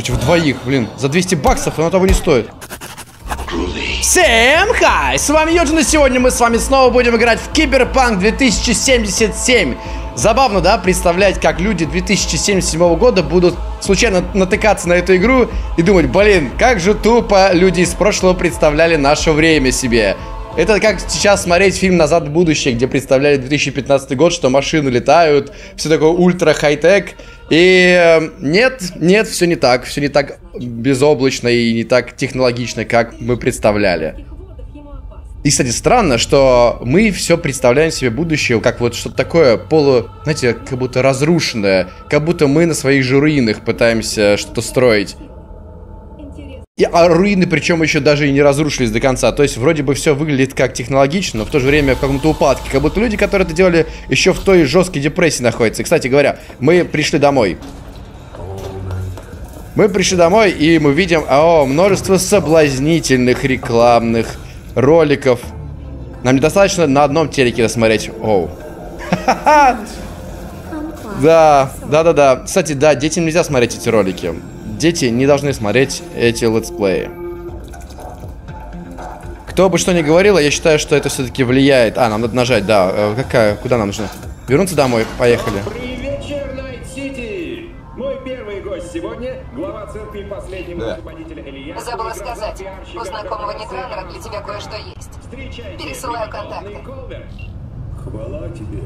Против двоих, блин. За 200 баксов оно того не стоит. Всем хай! С вами Йоджин, и сегодня мы с вами снова будем играть в Киберпанк 2077. Забавно, да, представлять, как люди 2077 года будут случайно натыкаться на эту игру и думать, блин, как же тупо люди из прошлого представляли наше время себе. Это как сейчас смотреть фильм «Назад в будущее», где представляли 2015 год, что машины летают, все такое ультра хай-тек. И э, нет, нет, все не так. Все не так безоблачно и не так технологично, как мы представляли. И, кстати, странно, что мы все представляем себе будущее как вот что-то такое полу, знаете, как будто разрушенное. Как будто мы на своих же руинах пытаемся что-то строить. И, а руины, причем еще даже и не разрушились до конца. То есть, вроде бы все выглядит как технологично, но в то же время в каком-то упадке. Как будто люди, которые это делали, еще в той жесткой депрессии находятся. И, кстати говоря, мы пришли домой. Мы пришли домой, и мы видим, о, множество соблазнительных рекламных роликов. Нам недостаточно на одном телеке досмотреть. Оу. Да, да, да, да. Кстати, да, детям нельзя смотреть эти ролики дети не должны смотреть эти летсплеи. Кто бы что ни говорил, я считаю, что это все-таки влияет. А, нам надо нажать, да. Э, какая? Куда нам нужно? Вернуться домой. Поехали. Вечер! Мой первый гость сегодня – глава церкви последнего Да. руководителя Илья. Забыла сказать, у знакомого Нетранера для тебя кое-что есть. Пересылаю контакты. Хвала тебе,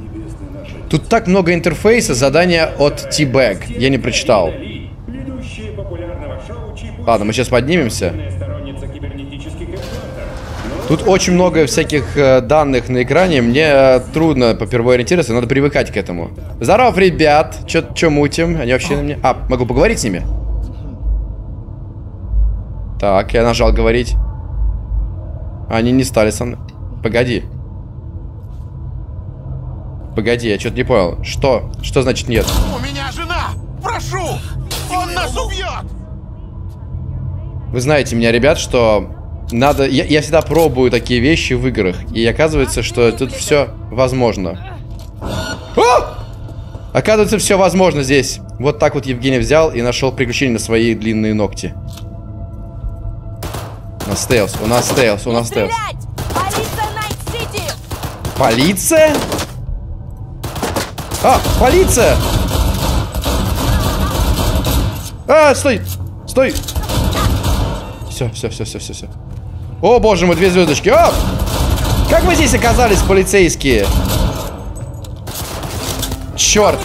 небесный наш Отец. Тут так много интерфейса, задания от T-Bag. Я не прочитал. Ли, ведущая популярного шоу Чипу Ладно, мы сейчас поднимемся. Тут очень много всяких э, данных на экране. Мне э, трудно попервой ориентироваться, надо привыкать к этому. Здоров, ребят. Чё, чё мутим? Они вообще на мне... А, могу поговорить с ними? Так, я нажал говорить. Они не стали со мной. Погоди. Погоди, я что-то не понял. Что? Что значит нет? У меня жена! Прошу! Он нас убьет! Вы знаете меня, ребят, что надо... Я, я всегда пробую такие вещи в играх. И оказывается, что тут все возможно. А! Оказывается, все возможно здесь. Вот так вот Евгений взял и нашел приключения на свои длинные ногти. У нас стелс, у нас стелс, у нас стелс. Полиция? А, полиция! А, стой! Стой! Все, все, все, все, все, все. О, боже мой, две звездочки. О! Как вы здесь оказались, полицейские? Черт!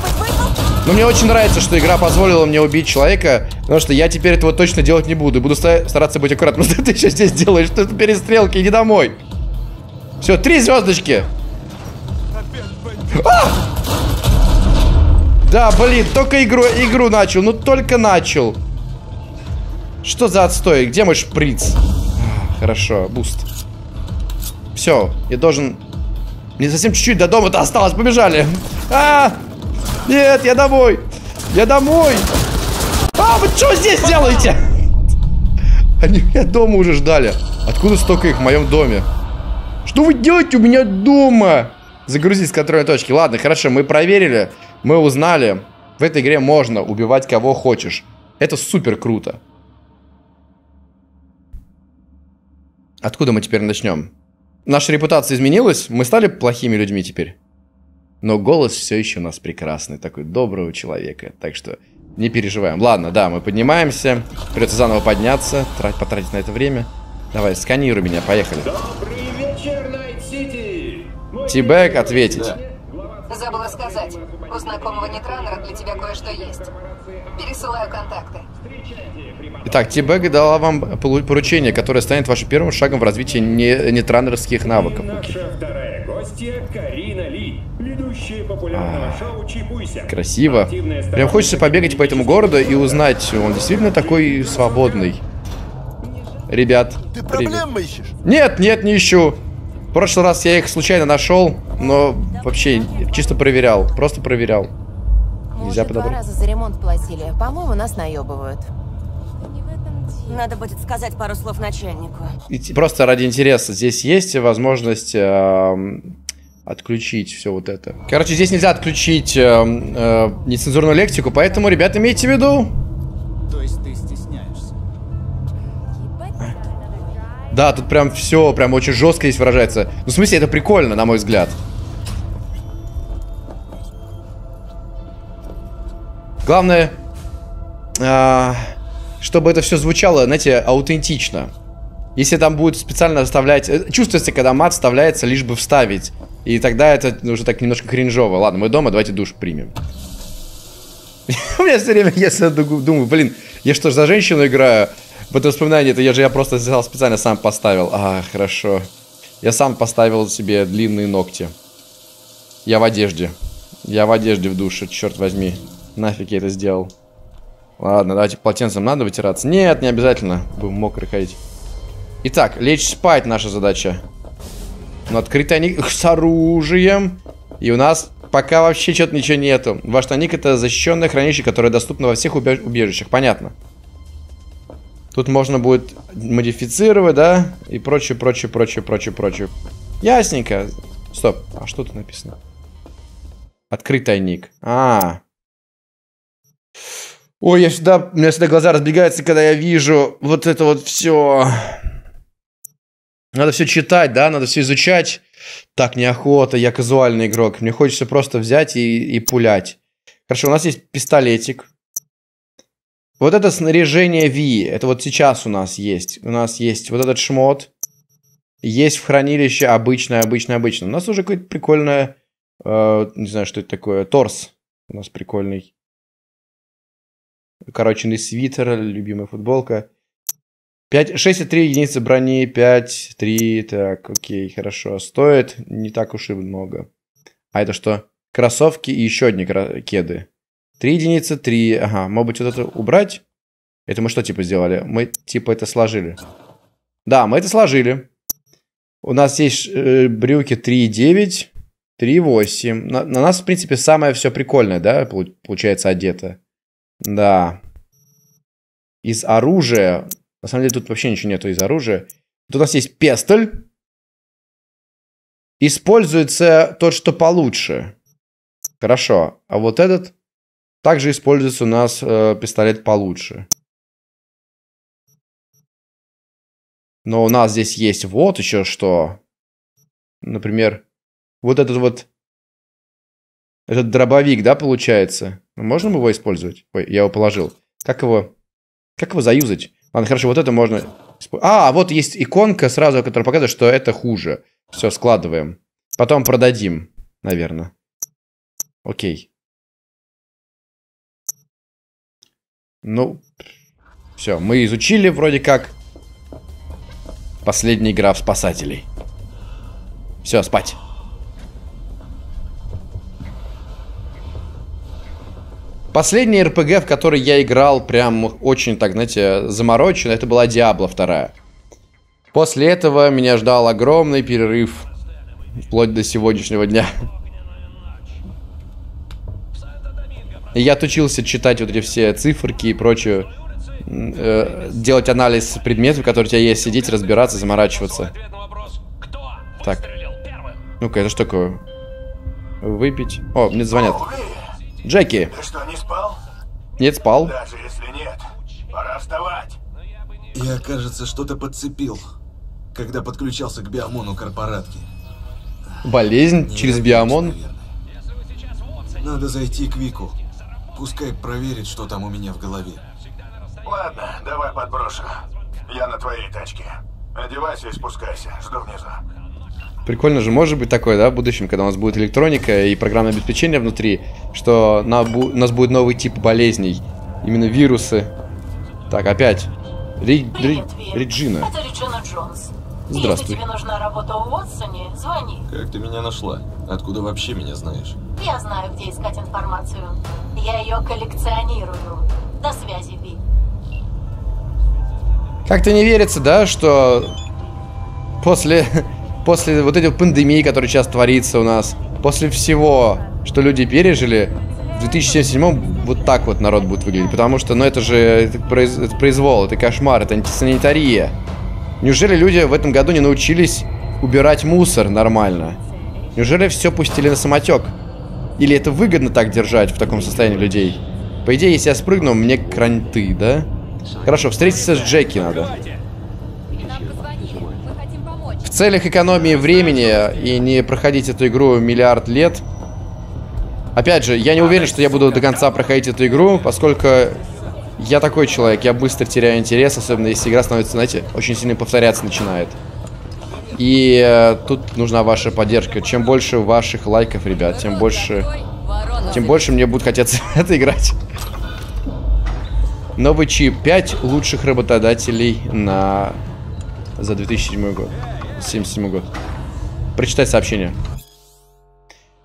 Но мне очень нравится, что игра позволила мне убить человека, потому что я теперь этого точно делать не буду. Буду ста- стараться быть аккуратным. Что ты еще здесь делаешь? Что это перестрелки? Иди домой. Все, три звездочки. А! Да, блин, только игру, игру начал. Ну, только начал. Что за отстой? Где мой шприц? А, Хорошо, буст. Все, я должен... Мне совсем чуть-чуть до дома-то осталось. Побежали. А! Нет, я домой. Я домой. А, вы что здесь делаете? Они меня дома уже ждали. Откуда столько их в моем доме? Что вы делаете у меня дома? Загрузить с контрольной точки. Ладно, хорошо, мы проверили. Мы узнали. В этой игре можно убивать кого хочешь. Это супер круто. Откуда мы теперь начнем? Наша репутация изменилась, мы стали плохими людьми теперь. Но голос все еще у нас прекрасный, такой доброго человека. Так что не переживаем. Ладно, да, мы поднимаемся. Придется заново подняться, трать, потратить на это время. Давай, сканируй меня, поехали. Добрый вечер, Найт-Сити! Ти-Баг, ответить. Забыла сказать, у знакомого нетраннера для тебя кое-что есть. Пересылаю контакты. Итак, Тибэк дала вам поручение, которое станет вашим первым шагом в развитии не, нетранерских навыков. Наша вторая гостья Карина Ли, ведущая популярного шоу Чипуйся. Красиво. Прям хочется побегать по этому городу и узнать, он действительно такой свободный. Ребят, Ты привет. проблемы ищешь? Нет, нет, не ищу. В прошлый раз я их случайно нашел, но вообще чисто проверял, просто проверял. Нельзя уже два подобрать. раза за ремонт платили. По-моему, нас наебывают. Надо будет сказать пару слов начальнику. Просто ради интереса, здесь есть возможность э, отключить все вот это. Короче, здесь нельзя отключить э, э, нецензурную лексику, поэтому, ребята имейте в виду. То есть ты стесняешься? Да, тут прям все, прям очень жестко здесь выражается. Ну, в смысле, это прикольно, на мой взгляд. Главное... Э, чтобы это все звучало, знаете, аутентично. Если там будет специально вставлять... э, Чувствуется, когда мат вставляется, лишь бы вставить. И тогда это уже так немножко кринжово. Ладно, мы дома, давайте душ примем. У меня все время, я ду- думаю, блин, я что за женщину играю? В это воспоминание, это я же я просто взял специально сам поставил. А, хорошо. Я сам поставил себе длинные ногти. Я в одежде. Я в одежде в душе, черт возьми. Нафиг я это сделал. Ладно, давайте полотенцем надо вытираться. Нет, не обязательно. Будем мокрый ходить. Итак, лечь спать наша задача. Но открыть тайник с оружием. И у нас пока вообще что-то ничего нету. Ваш тайник это защищенное хранилище, которое доступно во всех убеж- убежищах. Понятно. Тут можно будет модифицировать, да? И прочее, прочее, прочее, прочее, прочее. Ясненько. Стоп. А что тут написано? Открыть тайник. А. Ой, я всегда, у меня всегда глаза разбегаются, когда я вижу вот это вот все. Надо все читать, да, надо все изучать. Так, неохота, я казуальный игрок. Мне хочется просто взять и, и пулять. Хорошо, у нас есть пистолетик. Вот это снаряжение V, это вот сейчас у нас есть. У нас есть вот этот шмот. Есть в хранилище обычное, обычное, обычное. У нас уже какое-то прикольное, э, не знаю, что это такое, торс у нас прикольный. Короче, свитер, любимая футболка. 5, 6,3 единицы брони, 5, 3, так, окей, хорошо. Стоит не так уж и много. А это что? Кроссовки и еще одни кеды. 3 единицы, 3, ага, может быть вот это убрать? Это мы что типа сделали? Мы типа это сложили. Да, мы это сложили. У нас есть э, брюки 3,9, 3,8. На, на нас, в принципе, самое все прикольное, да, полу- получается одето. Да. Из оружия на самом деле тут вообще ничего нету из оружия. Тут у нас есть пестоль. Используется тот, что получше. Хорошо. А вот этот также используется у нас э, пистолет получше. Но у нас здесь есть вот еще что. Например, вот этот вот этот дробовик, да, получается? Можно его использовать? Ой, я его положил. Как его... Как его заюзать? Ладно, хорошо, вот это можно... А, вот есть иконка сразу, которая показывает, что это хуже. Все, складываем. Потом продадим, наверное. Окей. Ну, все, мы изучили вроде как последняя игра в спасателей. Все, спать. Последний РПГ, в который я играл прям очень, так, знаете, замороченно, это была Диабло 2. После этого меня ждал огромный перерыв, вплоть до сегодняшнего дня. И я отучился читать вот эти все циферки и прочее, э, делать анализ предметов, которые у тебя есть, сидеть, разбираться, заморачиваться. Так. Ну-ка, это что такое? Выпить. О, мне звонят. Джеки. Ты что, не спал? Нет, спал. Даже если нет, пора вставать. Я, кажется, что-то подцепил, когда подключался к биомону корпоратки. Болезнь через Ненавидишь, биомон. наверное. Надо зайти к Вику. Пускай проверит, что там у меня в голове. Ладно, давай подброшу. Я на твоей тачке. Одевайся и спускайся. Жду внизу. Прикольно же, может быть такое, да, в будущем, когда у нас будет электроника и программное обеспечение внутри, что на бу- у нас будет новый тип болезней, именно вирусы. Так, опять. Ри- Ри- Привет, Ви. Реджина. Это Реджина Джонс. Здравствуй. Если тебе нужна работа у Уотсоне, звони. Как ты меня нашла? Откуда вообще меня знаешь? Я знаю, где искать информацию. Я ее коллекционирую. До связи, Ви. Как-то не верится, да, что после, после вот этой пандемии, которая сейчас творится у нас, после всего, что люди пережили, в 2077 вот так вот народ будет выглядеть. Потому что, ну это же это произ- это произвол, это кошмар, это антисанитария. Неужели люди в этом году не научились убирать мусор нормально? Неужели все пустили на самотек? Или это выгодно так держать в таком состоянии людей? По идее, если я спрыгну, мне кранты, да? Хорошо, встретиться с Джеки надо. В целях экономии времени и не проходить эту игру миллиард лет. Опять же, я не уверен, что я буду до конца проходить эту игру, поскольку я такой человек, я быстро теряю интерес, особенно если игра становится, знаете, очень сильно повторяться начинает. И э, тут нужна ваша поддержка. Чем больше ваших лайков, ребят, тем больше... Тем больше мне будет хотеться это играть. Новый чип. 5 лучших работодателей на... За 2007 год. 77 год. Прочитай сообщение.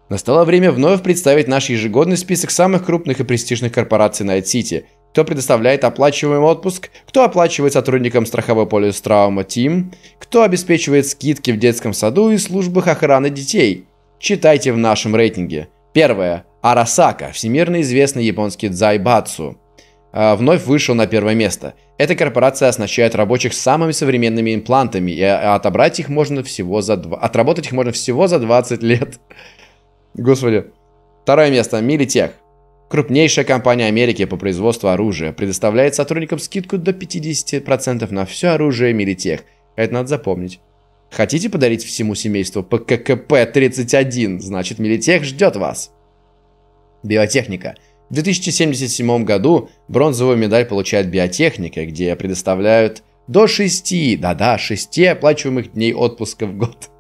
Настало время вновь представить наш ежегодный список самых крупных и престижных корпораций City. Кто предоставляет оплачиваемый отпуск, кто оплачивает сотрудникам страховой полис Травма Team, кто обеспечивает скидки в детском саду и службах охраны детей. Читайте в нашем рейтинге. Первое. Арасака, всемирно известный японский дзайбацу. А, вновь вышел на первое место. Эта корпорация оснащает рабочих самыми современными имплантами, и отобрать их можно всего за... Два... Отработать их можно всего за 20 лет. Господи. Второе место. Милитех. Крупнейшая компания Америки по производству оружия предоставляет сотрудникам скидку до 50% на все оружие Милитех. Это надо запомнить. Хотите подарить всему семейству ПККП-31? Значит, Милитех ждет вас. Биотехника. В 2077 году бронзовую медаль получает биотехника, где предоставляют до 6, да-да, 6 оплачиваемых дней отпуска в год.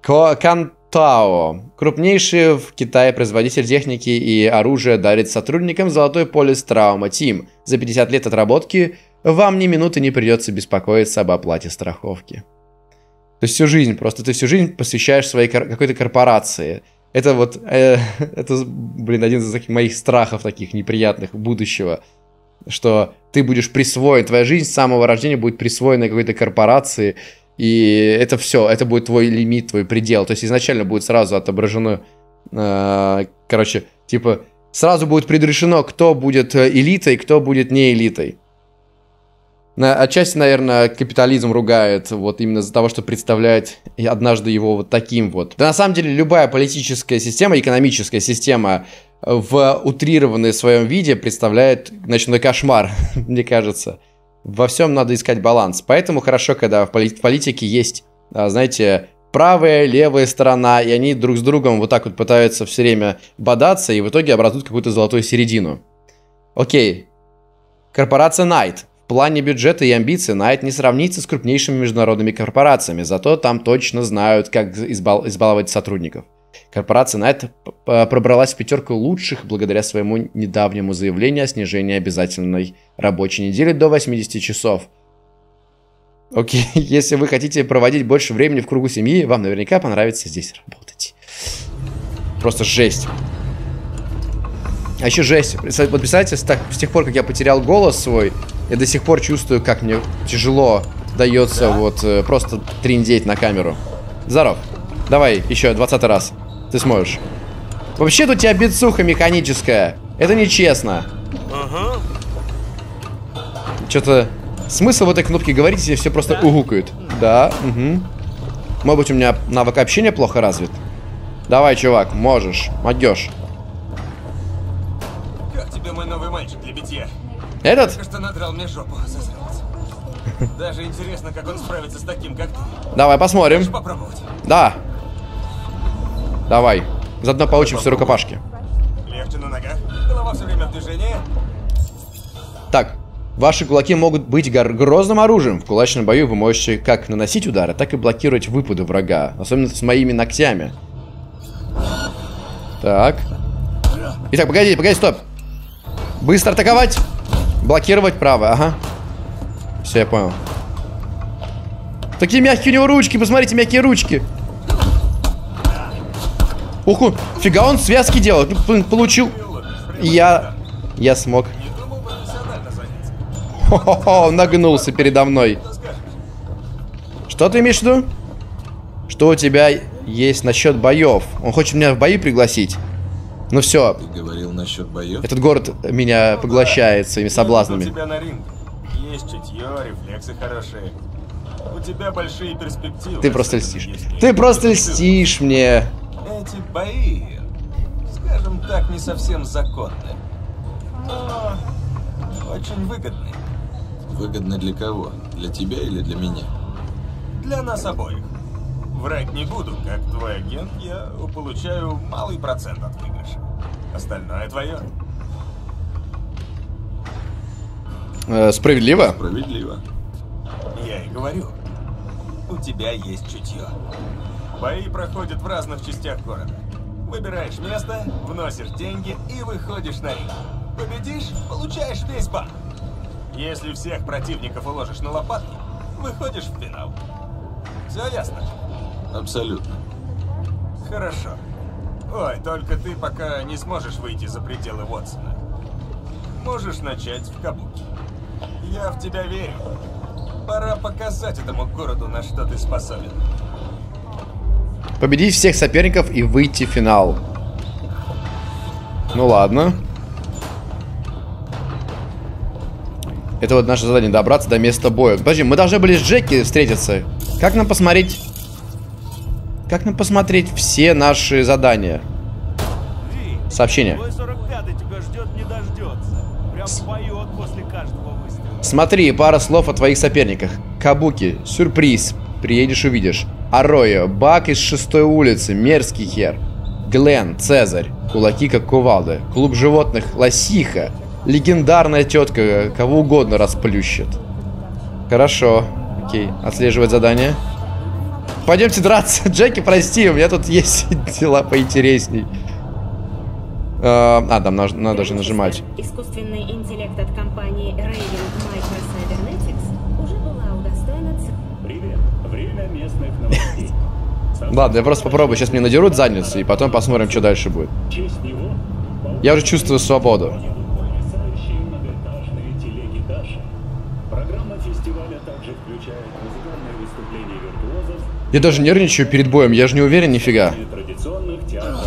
Кантао. Крупнейший в Китае производитель техники и оружия дарит сотрудникам золотой полис Травма Тим. За 50 лет отработки вам ни минуты не придется беспокоиться об оплате страховки. То есть всю жизнь, просто ты всю жизнь посвящаешь своей какой-то корпорации – это вот, э, это, блин, один из таких моих страхов таких неприятных будущего, что ты будешь присвоен, твоя жизнь с самого рождения будет присвоена какой-то корпорации, и это все, это будет твой лимит, твой предел. То есть изначально будет сразу отображено, э, короче, типа, сразу будет предрешено, кто будет э, элитой, кто будет не элитой. На, отчасти, наверное, капитализм ругает вот именно за того, что представляет однажды его вот таким вот. Да на самом деле любая политическая система, экономическая система в утрированной своем виде представляет ночной кошмар, мне кажется. Во всем надо искать баланс. Поэтому хорошо, когда в политике есть, а, знаете, правая, левая сторона, и они друг с другом вот так вот пытаются все время бодаться, и в итоге образуют какую-то золотую середину. Окей. Корпорация Night. В плане бюджета и амбиций Найт не сравнится с крупнейшими международными корпорациями, зато там точно знают, как избал избаловать сотрудников. Корпорация Найт пробралась в пятерку лучших благодаря своему недавнему заявлению о снижении обязательной рабочей недели до 80 часов. Окей, если вы хотите проводить больше времени в кругу семьи, вам наверняка понравится здесь работать. Просто жесть. А еще жесть. Вот так, с тех пор, как я потерял голос свой, я до сих пор чувствую, как мне тяжело дается да? вот э, просто триндеть на камеру. Здоров. Давай еще 20 раз. Ты сможешь. Вообще-то у тебя бицуха механическая. Это нечестно. Ага. Что-то... Смысл в этой кнопке говорить, если все просто угукают. Да, угу. Может быть, у меня навык общения плохо развит? Давай, чувак, можешь. Могешь мой новый мальчик для битья. Этот? Только что надрал мне жопу, засранец. Даже интересно, как он справится с таким, как ты. Давай посмотрим. Хочешь попробовать? Да. Давай. Заодно получим все рукопашки. Легче на ногах. Голова все время в движении. Так. Ваши кулаки могут быть грозным оружием. В кулачном бою вы можете как наносить удары, так и блокировать выпады врага. Особенно с моими ногтями. Так. Итак, погоди, погоди, стоп. Быстро атаковать. Блокировать право, ага. Все, я понял. Такие мягкие у него ручки, посмотрите, мягкие ручки. Уху, фига он связки делает. Получил. Я... Я смог. Хо-хо-хо, нагнулся передо мной. Что ты имеешь в виду? Что у тебя есть насчет боев? Он хочет меня в бои пригласить. Ну все. Насчет боев? Этот город меня поглощает своими соблазнами. У тебя на ринг. Есть чутье, рефлексы хорошие. У тебя большие перспективы. Ты просто льстишь. Ты просто льстишь мне. Эти бои, скажем так, не совсем законны. Но очень выгодны. Выгодны для кого? Для тебя или для меня? Для нас обоих. Врать не буду, как твой агент, я получаю малый процент от выигрыша. Остальное твое. Э, справедливо? Справедливо. Я и говорю. У тебя есть чутье. Бои проходят в разных частях города. Выбираешь место, вносишь деньги и выходишь на ринг. Победишь, получаешь весь банк. Если всех противников уложишь на лопатки, выходишь в финал. Все ясно? Абсолютно. Хорошо. Ой, только ты пока не сможешь выйти за пределы Уотсона. Можешь начать в Кабуки. Я в тебя верю. Пора показать этому городу, на что ты способен. Победить всех соперников и выйти в финал. Ну ладно. Это вот наше задание, добраться до места боя. Подожди, мы должны были с Джеки встретиться. Как нам посмотреть... Как нам посмотреть все наши задания? Сообщение. Твой 45-й тебя ждет, не дождется. Прям поет после каждого выстрела. Смотри, пара слов о твоих соперниках. Кабуки, сюрприз, приедешь увидишь. Ароя, Бак из шестой улицы, мерзкий хер. Глен, Цезарь, кулаки как кувалды. Клуб животных, Лосиха. Легендарная тетка, кого угодно расплющит. Хорошо, окей, отслеживать задание. Пойдемте драться. Джеки, прости, у меня тут есть дела поинтересней. А, а, там наж- надо же нажимать. Искусственный интеллект от компании Raven Micro Cybernetics уже была удостоена Привет. Время местных новостей. Ладно, я просто попробую. Сейчас мне надерут задницу, и потом посмотрим, что дальше будет. Я уже чувствую свободу. Я даже нервничаю перед боем, я же не уверен нифига.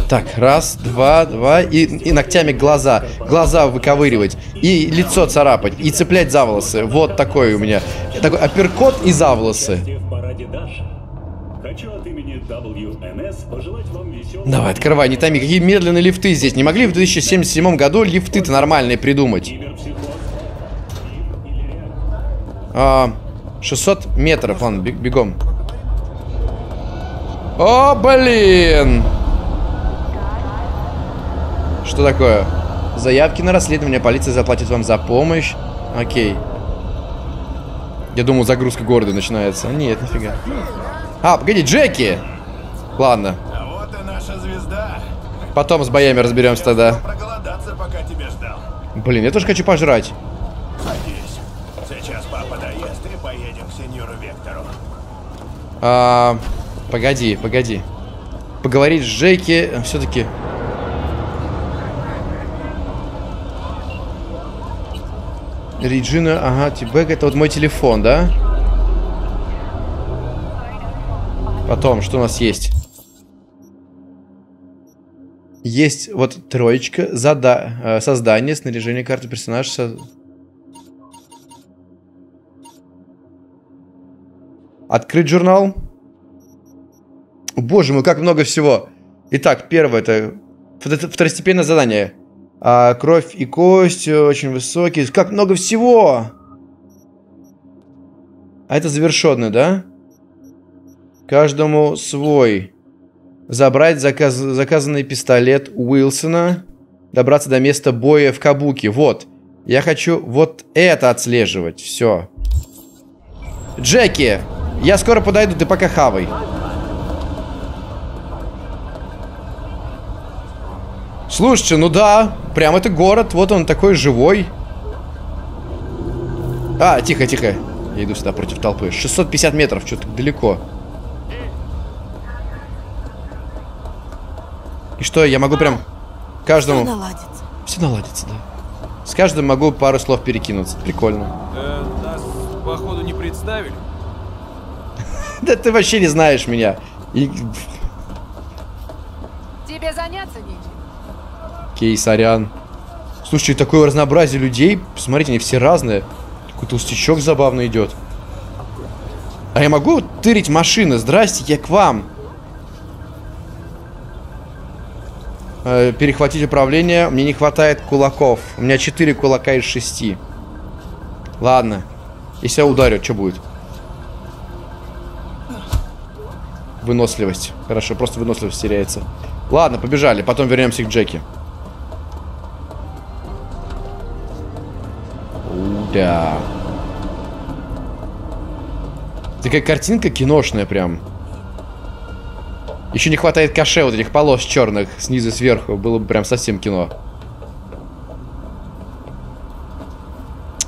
Так, раз, два, два, и, и ногтями глаза. Глаза выковыривать, и лицо царапать, и цеплять за волосы. Вот такой у меня. Такой апперкот и за волосы. Давай, открывай, не томи. Какие медленные лифты здесь. Не могли в 2077 году лифты-то нормальные придумать? А, 600 метров, ладно, бег- бегом. О, блин! Что такое? Заявки на расследование. Полиция заплатит вам за помощь. Окей. Я думал, загрузка города начинается. Нет, нифига. А, погоди, Джеки! Ладно. А вот и наша звезда. Потом с боями разберемся тогда. Проголодаться, пока тебя ждал. Блин, я тоже хочу пожрать. Садись. Сейчас папа доест и поедем к сеньору Вектору. А, погоди, погоди. Поговорить с Джеки все-таки. Реджина, ага, Тибек, это вот мой телефон, да? Потом, что у нас есть? Есть вот троечка, зада э, создание, снаряжение карты персонажа. со- Открыть журнал. Боже мой, как много всего. Итак, первое это втор- второстепенное задание. А, кровь и кость э, очень высокие. Как много всего! А это завершенное, да? Каждому свой. Забрать заказ- заказанный пистолет Уилсона. Добраться до места боя в Кабуке. Вот. Я хочу вот это отслеживать. Все. Джеки, я скоро подойду, ты пока хавай. Слушайте, ну да, прям это город, вот он такой живой. А, тихо, тихо. Я иду сюда против толпы. 650 метров, что-то далеко. И что, я могу прям каждому... Всё наладится. Все наладится, да. С каждым могу пару слов перекинуться. Прикольно. Э, нас, походу, не представили. Да ты вообще не знаешь меня. Тебе заняться нечем. Окей, сорян. Слушай, такое разнообразие людей. Посмотрите, они все разные. Такой толстячок забавно идет. А я могу тырить машины? Здрасте, я к вам. Э, перехватить управление. Мне не хватает кулаков. У меня 4 кулака из 6. Ладно. Если я ударю, что будет? Выносливость. Хорошо, просто выносливость теряется. Ладно, побежали. Потом вернемся к Джеки. Да. Такая картинка киношная прям. Еще не хватает каше вот этих полос черных снизу сверху. Было бы прям совсем кино.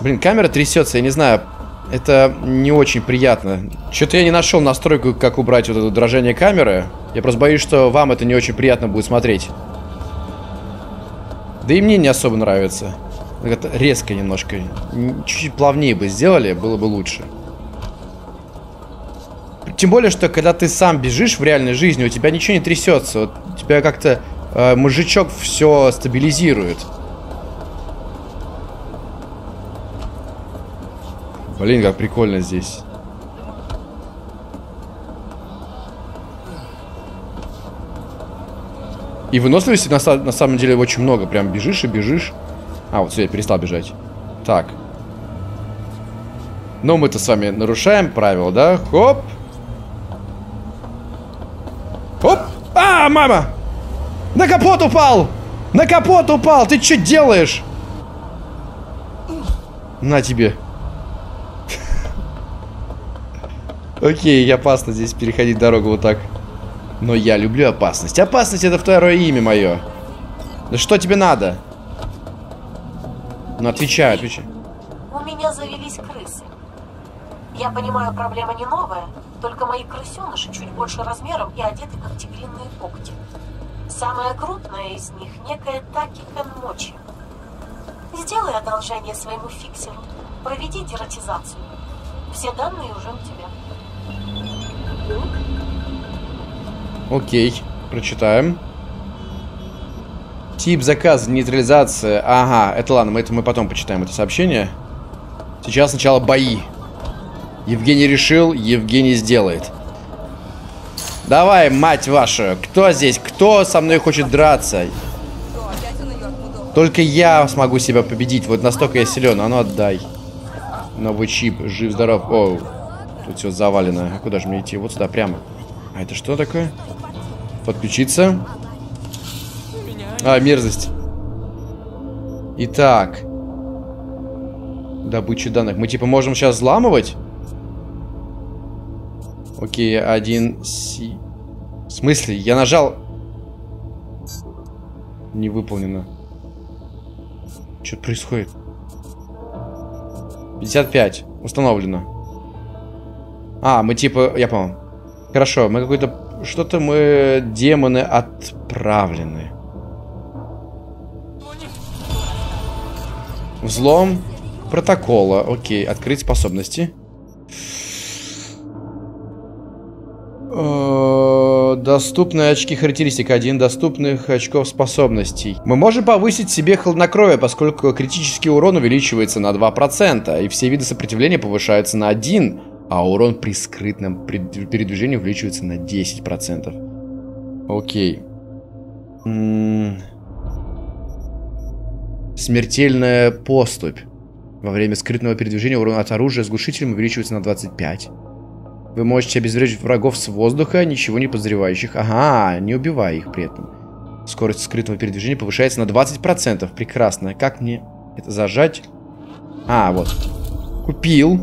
Блин, камера трясется, я не знаю. Это не очень приятно. Что-то я не нашел настройку, как убрать вот это дрожание камеры. Я просто боюсь, что вам это не очень приятно будет смотреть. Да и мне не особо нравится. Это резко немножко. Чуть-чуть плавнее бы сделали, было бы лучше. Тем более, что когда ты сам бежишь в реальной жизни, у тебя ничего не трясется. Вот, у тебя как-то э, мужичок все стабилизирует. Блин, как прикольно здесь. И выносливости на, на самом деле очень много. Прям бежишь и бежишь. А, вот все, я перестал бежать. Так. Но мы-то с вами нарушаем правила, да? Хоп. Хоп. А, мама! На капот упал! На капот упал! Ты что делаешь? На тебе. Окей, опасно здесь переходить дорогу вот так. Но я люблю опасность. Опасность это второе имя мое. Да что тебе надо? Ну, отвечай, отвечай. У меня завелись крысы. Я понимаю, проблема не новая, только мои крысеныши чуть больше размером и одеты как тигриные когти. Самая крупная из них некая Таки Канмочи. Сделай одолжение своему фиксеру. Проведи дератизацию. Все данные уже у тебя. Окей, прочитаем. Тип заказа, нейтрализация. Ага, это ладно, мы это мы потом почитаем это сообщение. Сейчас сначала бои. Евгений решил, Евгений сделает. Давай, мать ваша, кто здесь? Кто со мной хочет драться? Только я смогу себя победить. Вот настолько я силен. А ну отдай. Новый чип. Жив-здоров. О, тут все завалено. А куда же мне идти? Вот сюда, прямо. А это что такое? Подключиться. А, мерзость. Итак. Добыча данных. Мы типа можем сейчас взламывать? Окей, один си... В смысле? Я нажал... Не выполнено. Что происходит? 55. Установлено. А, мы типа... Я понял. Хорошо, мы какой-то... Что-то мы... Демоны отправлены. Взлом протокола. Окей, открыть способности. Э, доступные очки характеристик. Один доступных очков способностей. Мы можем повысить себе хладнокровие, поскольку критический урон увеличивается на 2%, и все виды сопротивления повышаются на 1, а урон при скрытном передвижении увеличивается на 10%. Окей. Смертельная поступь. Во время скрытного передвижения урон от оружия с глушителем увеличивается на 25. Вы можете обезврежить врагов с воздуха, ничего не подозревающих. Ага, не убивая их при этом. Скорость скрытого передвижения повышается на 20%. Прекрасно. Как мне это зажать? А, вот. Купил.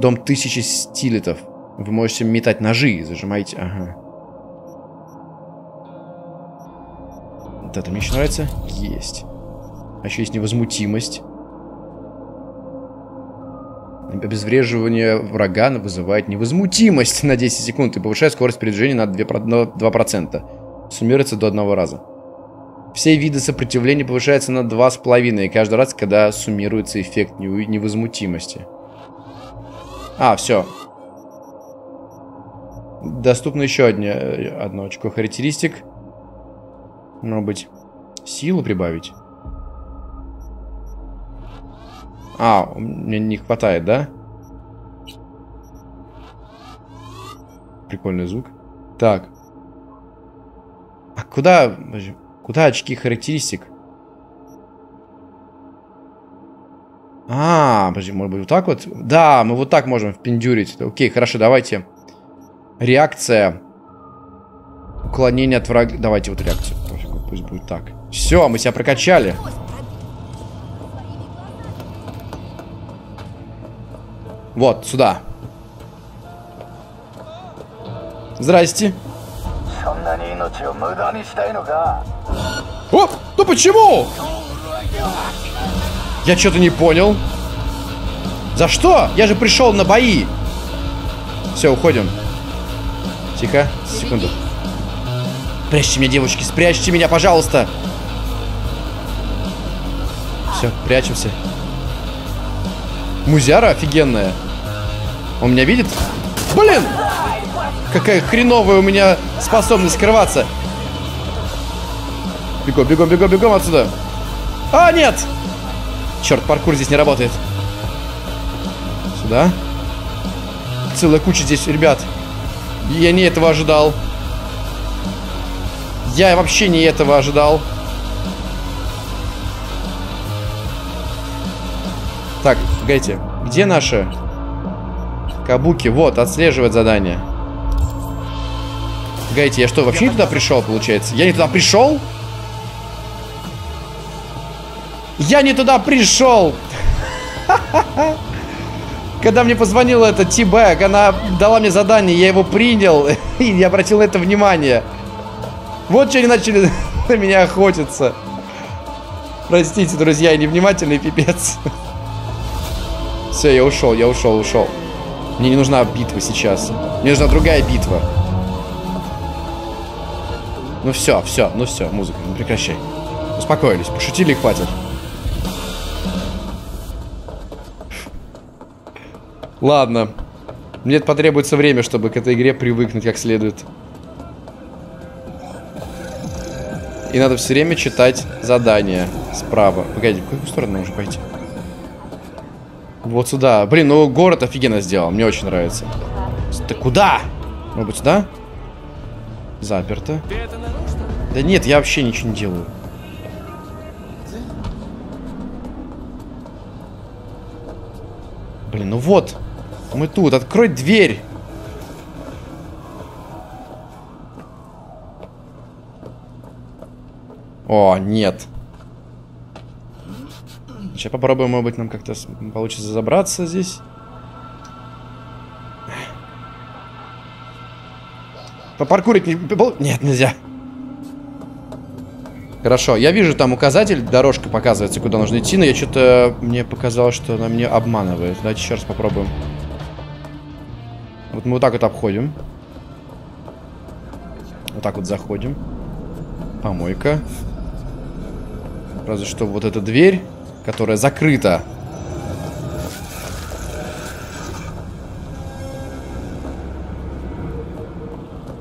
Дом тысячи стилетов. Вы можете метать ножи. Зажимаете. Ага. Вот это мне еще нравится. Есть. А еще есть невозмутимость. Обезвреживание врага вызывает невозмутимость на 10 секунд и повышает скорость передвижения на 2%. 2%. Суммируется до одного раза. Все виды сопротивления повышаются на 2,5 и каждый раз, когда суммируется эффект невозмутимости. А, все. Доступно еще одно, одно очко характеристик. Может быть, силу прибавить? А, мне не хватает, да? Прикольный звук. Так. А куда... Куда очки характеристик? А, подожди, может быть вот так вот? Да, мы вот так можем впендюрить. Окей, хорошо, давайте. Реакция. Уклонение от врага. Давайте вот реакцию. Пусть будет так. Все, мы себя прокачали. Вот, сюда. Здрасте. Оп, ну почему? Я что-то не понял. За что? Я же пришел на бои. Все, уходим. Тихо, секунду. Прячьте меня, девочки, спрячьте меня, пожалуйста. Все, прячемся. Музяра офигенная. Он меня видит? Блин! Какая хреновая у меня способность скрываться. Бегом, бегом, бегом, бегом отсюда. А, нет! Черт, паркур здесь не работает. Сюда. Целая куча здесь, ребят. Я не этого ожидал. Я вообще не этого ожидал. Так, погодите. Где наши? Кабуки. Вот, отслеживать задание. Погодите, я что, вообще не туда пришел, получается? Я не туда пришел? Я не туда пришел! Когда мне позвонила эта Ти-Бэг, она дала мне задание, я его принял, и я обратил на это внимание. Вот что они начали на меня охотиться. Простите, друзья, я невнимательный пипец. Все, я ушел, я ушел, ушел. Мне не нужна битва сейчас. Мне нужна другая битва. Ну все, все, ну все, музыка, ну прекращай. Успокоились, пошутили и хватит. Ладно. Мне потребуется время, чтобы к этой игре привыкнуть как следует. И надо все время читать задания справа. Погоди, в какую сторону нужно пойти? Вот сюда. Блин, ну город офигенно сделал. Мне очень нравится. Ты куда? Может быть сюда? Заперто. Да нет, я вообще ничего не делаю. Блин, ну вот. Мы тут. Открой дверь. О, нет. Сейчас попробуем, может быть, нам как-то получится забраться здесь. Попаркурить не... Нет, нельзя. Хорошо, я вижу там указатель, дорожка показывается, куда нужно идти, но я что-то... Мне показалось, что она меня обманывает. Давайте еще раз попробуем. Вот мы вот так вот обходим. Вот так вот заходим. Помойка. Разве что вот эта дверь, которая закрыта.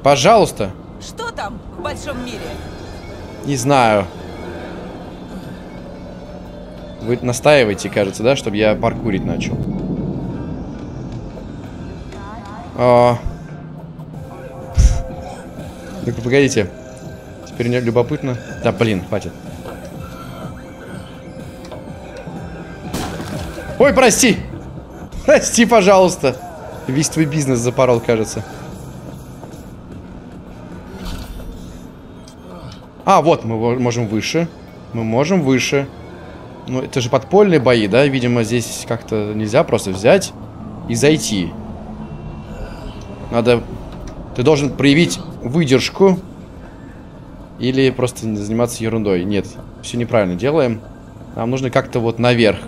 Пожалуйста. Что там в большом мире? Не знаю. Вы настаиваете, кажется, да, чтобы я паркурить начал. А... Так, погодите. Теперь мне любопытно. Да, блин, хватит. Ой, прости! Прости, пожалуйста. Весь твой бизнес запорол, кажется. А, вот, мы можем выше. Мы можем выше. Ну, это же подпольные бои, да? Видимо, здесь как-то нельзя просто взять и зайти. Надо... Ты должен проявить выдержку. Или просто заниматься ерундой. Нет, все неправильно делаем. Нам нужно как-то вот наверх.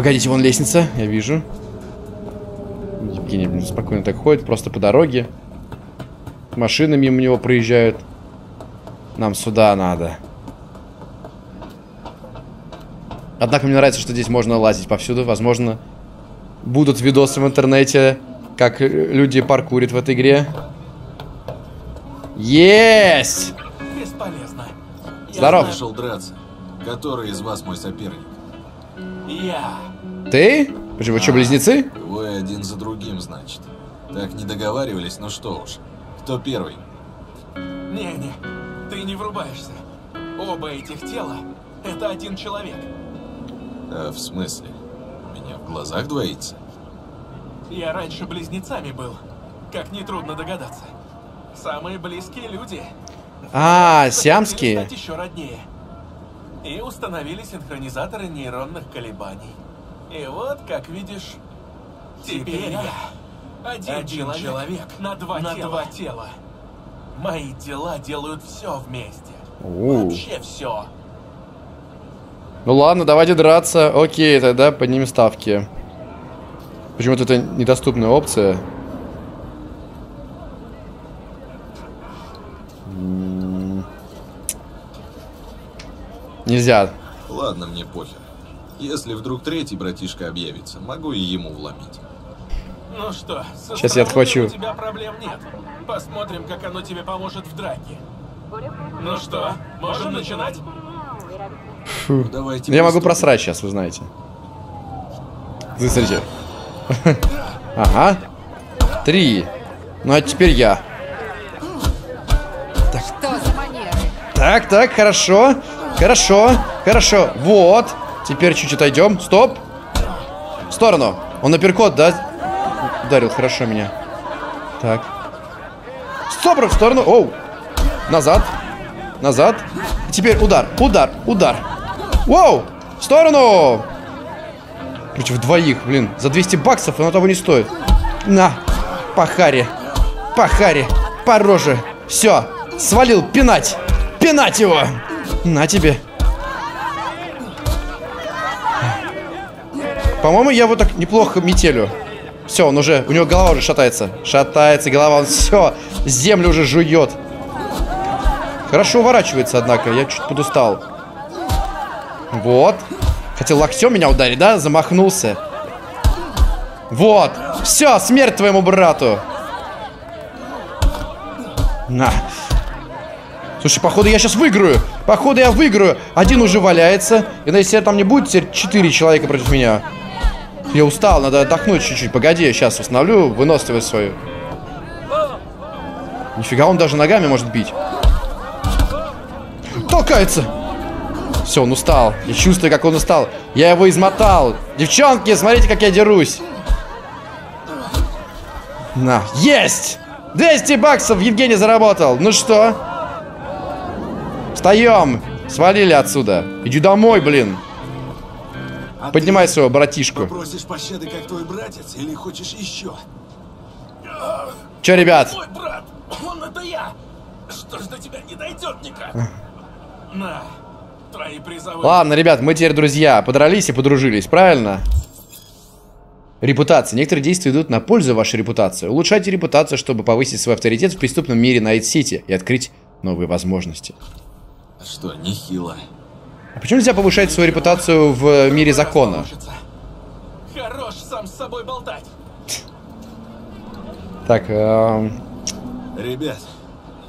Погодите, вон лестница, я вижу. Евгений, блин, спокойно так ходит, просто по дороге. Машины мимо него проезжают. Нам сюда надо. Однако мне нравится, что здесь можно лазить повсюду. Возможно, будут видосы в интернете, как люди паркурят в этой игре. Есть! Бесполезно. Здоров. Я пришел драться. Который из вас мой соперник? Я. Ты? Почему, вы что, близнецы? Вы один за другим, значит. Так не договаривались, ну что уж. Кто первый? Не-не, ты не врубаешься. Оба этих тела — это один человек. А, в смысле? У меня в глазах двоится? Я раньше близнецами был. Как нетрудно догадаться. Самые близкие люди. А, сиамские. еще роднее. И установили синхронизаторы нейронных колебаний. И вот, как видишь, теперь я один, Один человек, человек на два на тела. два тела. Мои тела делают все вместе. Вообще все. Ну ладно, давайте драться. Окей, тогда поднимем ставки. Почему-то это недоступная опция. Нельзя. Ладно, мне похер. Если вдруг третий братишка объявится, могу и ему вломить. Ну что, со Сейчас я отхвачу. У тебя проблем нет. Посмотрим, как оно тебе поможет в драке. Ну что, можем начинать? Фу. давайте Ну, Я могу просрать сейчас, вы знаете. Вы смотрите. Ага. Три. Ну а теперь я. Что за манеры? Так, так, хорошо. Хорошо, хорошо. Вот. Теперь чуть отойдем. Стоп. В сторону. Он апперкот, да? Ударил хорошо меня. Так. Стоп, в сторону. Оу. Назад. Назад. Теперь удар, удар, удар. Воу. В сторону. Против двоих, блин. За 200 баксов оно того не стоит. На. По харе. По. По роже. Все. Свалил. Пинать. Пинать его. На тебе. По-моему, я вот так неплохо метелю. Все, он уже, у него голова уже шатается. Шатается голова, он все, землю уже жует. Хорошо уворачивается, однако, я чуть подустал. Вот. Хотел локтем меня ударить, да? Замахнулся. Вот. Все, смерть твоему брату. На. Слушай, походу я сейчас выиграю. Походу я выиграю. Один уже валяется. И если там не будет теперь 4 человека против меня. Я устал, надо отдохнуть чуть-чуть. Погоди, я сейчас восстановлю выносливость свою. Нифига, он даже ногами может бить. Толкается. Все, он устал. Я чувствую, как он устал. Я его измотал. Девчонки, смотрите, как я дерусь. На. Есть! 200 баксов Евгений заработал. Ну что? Встаем. Свалили отсюда. Иди домой, блин. А Поднимай своего братишку. Попросишь пощады, как твой братец, или хочешь еще? Че, ребят? Мой брат, он это я. Что ж до тебя не дойдет никак? На, твои призовые. Ладно, ребят, мы теперь друзья. Подрались и подружились, правильно? Репутация. Некоторые действия идут на пользу вашей репутации. Улучшайте репутацию, чтобы повысить свой авторитет в преступном мире Найт-Сити и открыть новые возможности. Что, нехило. А почему нельзя повышать свою репутацию в мире закона? Хорош сам с собой болтать. Так, эм, Ребят,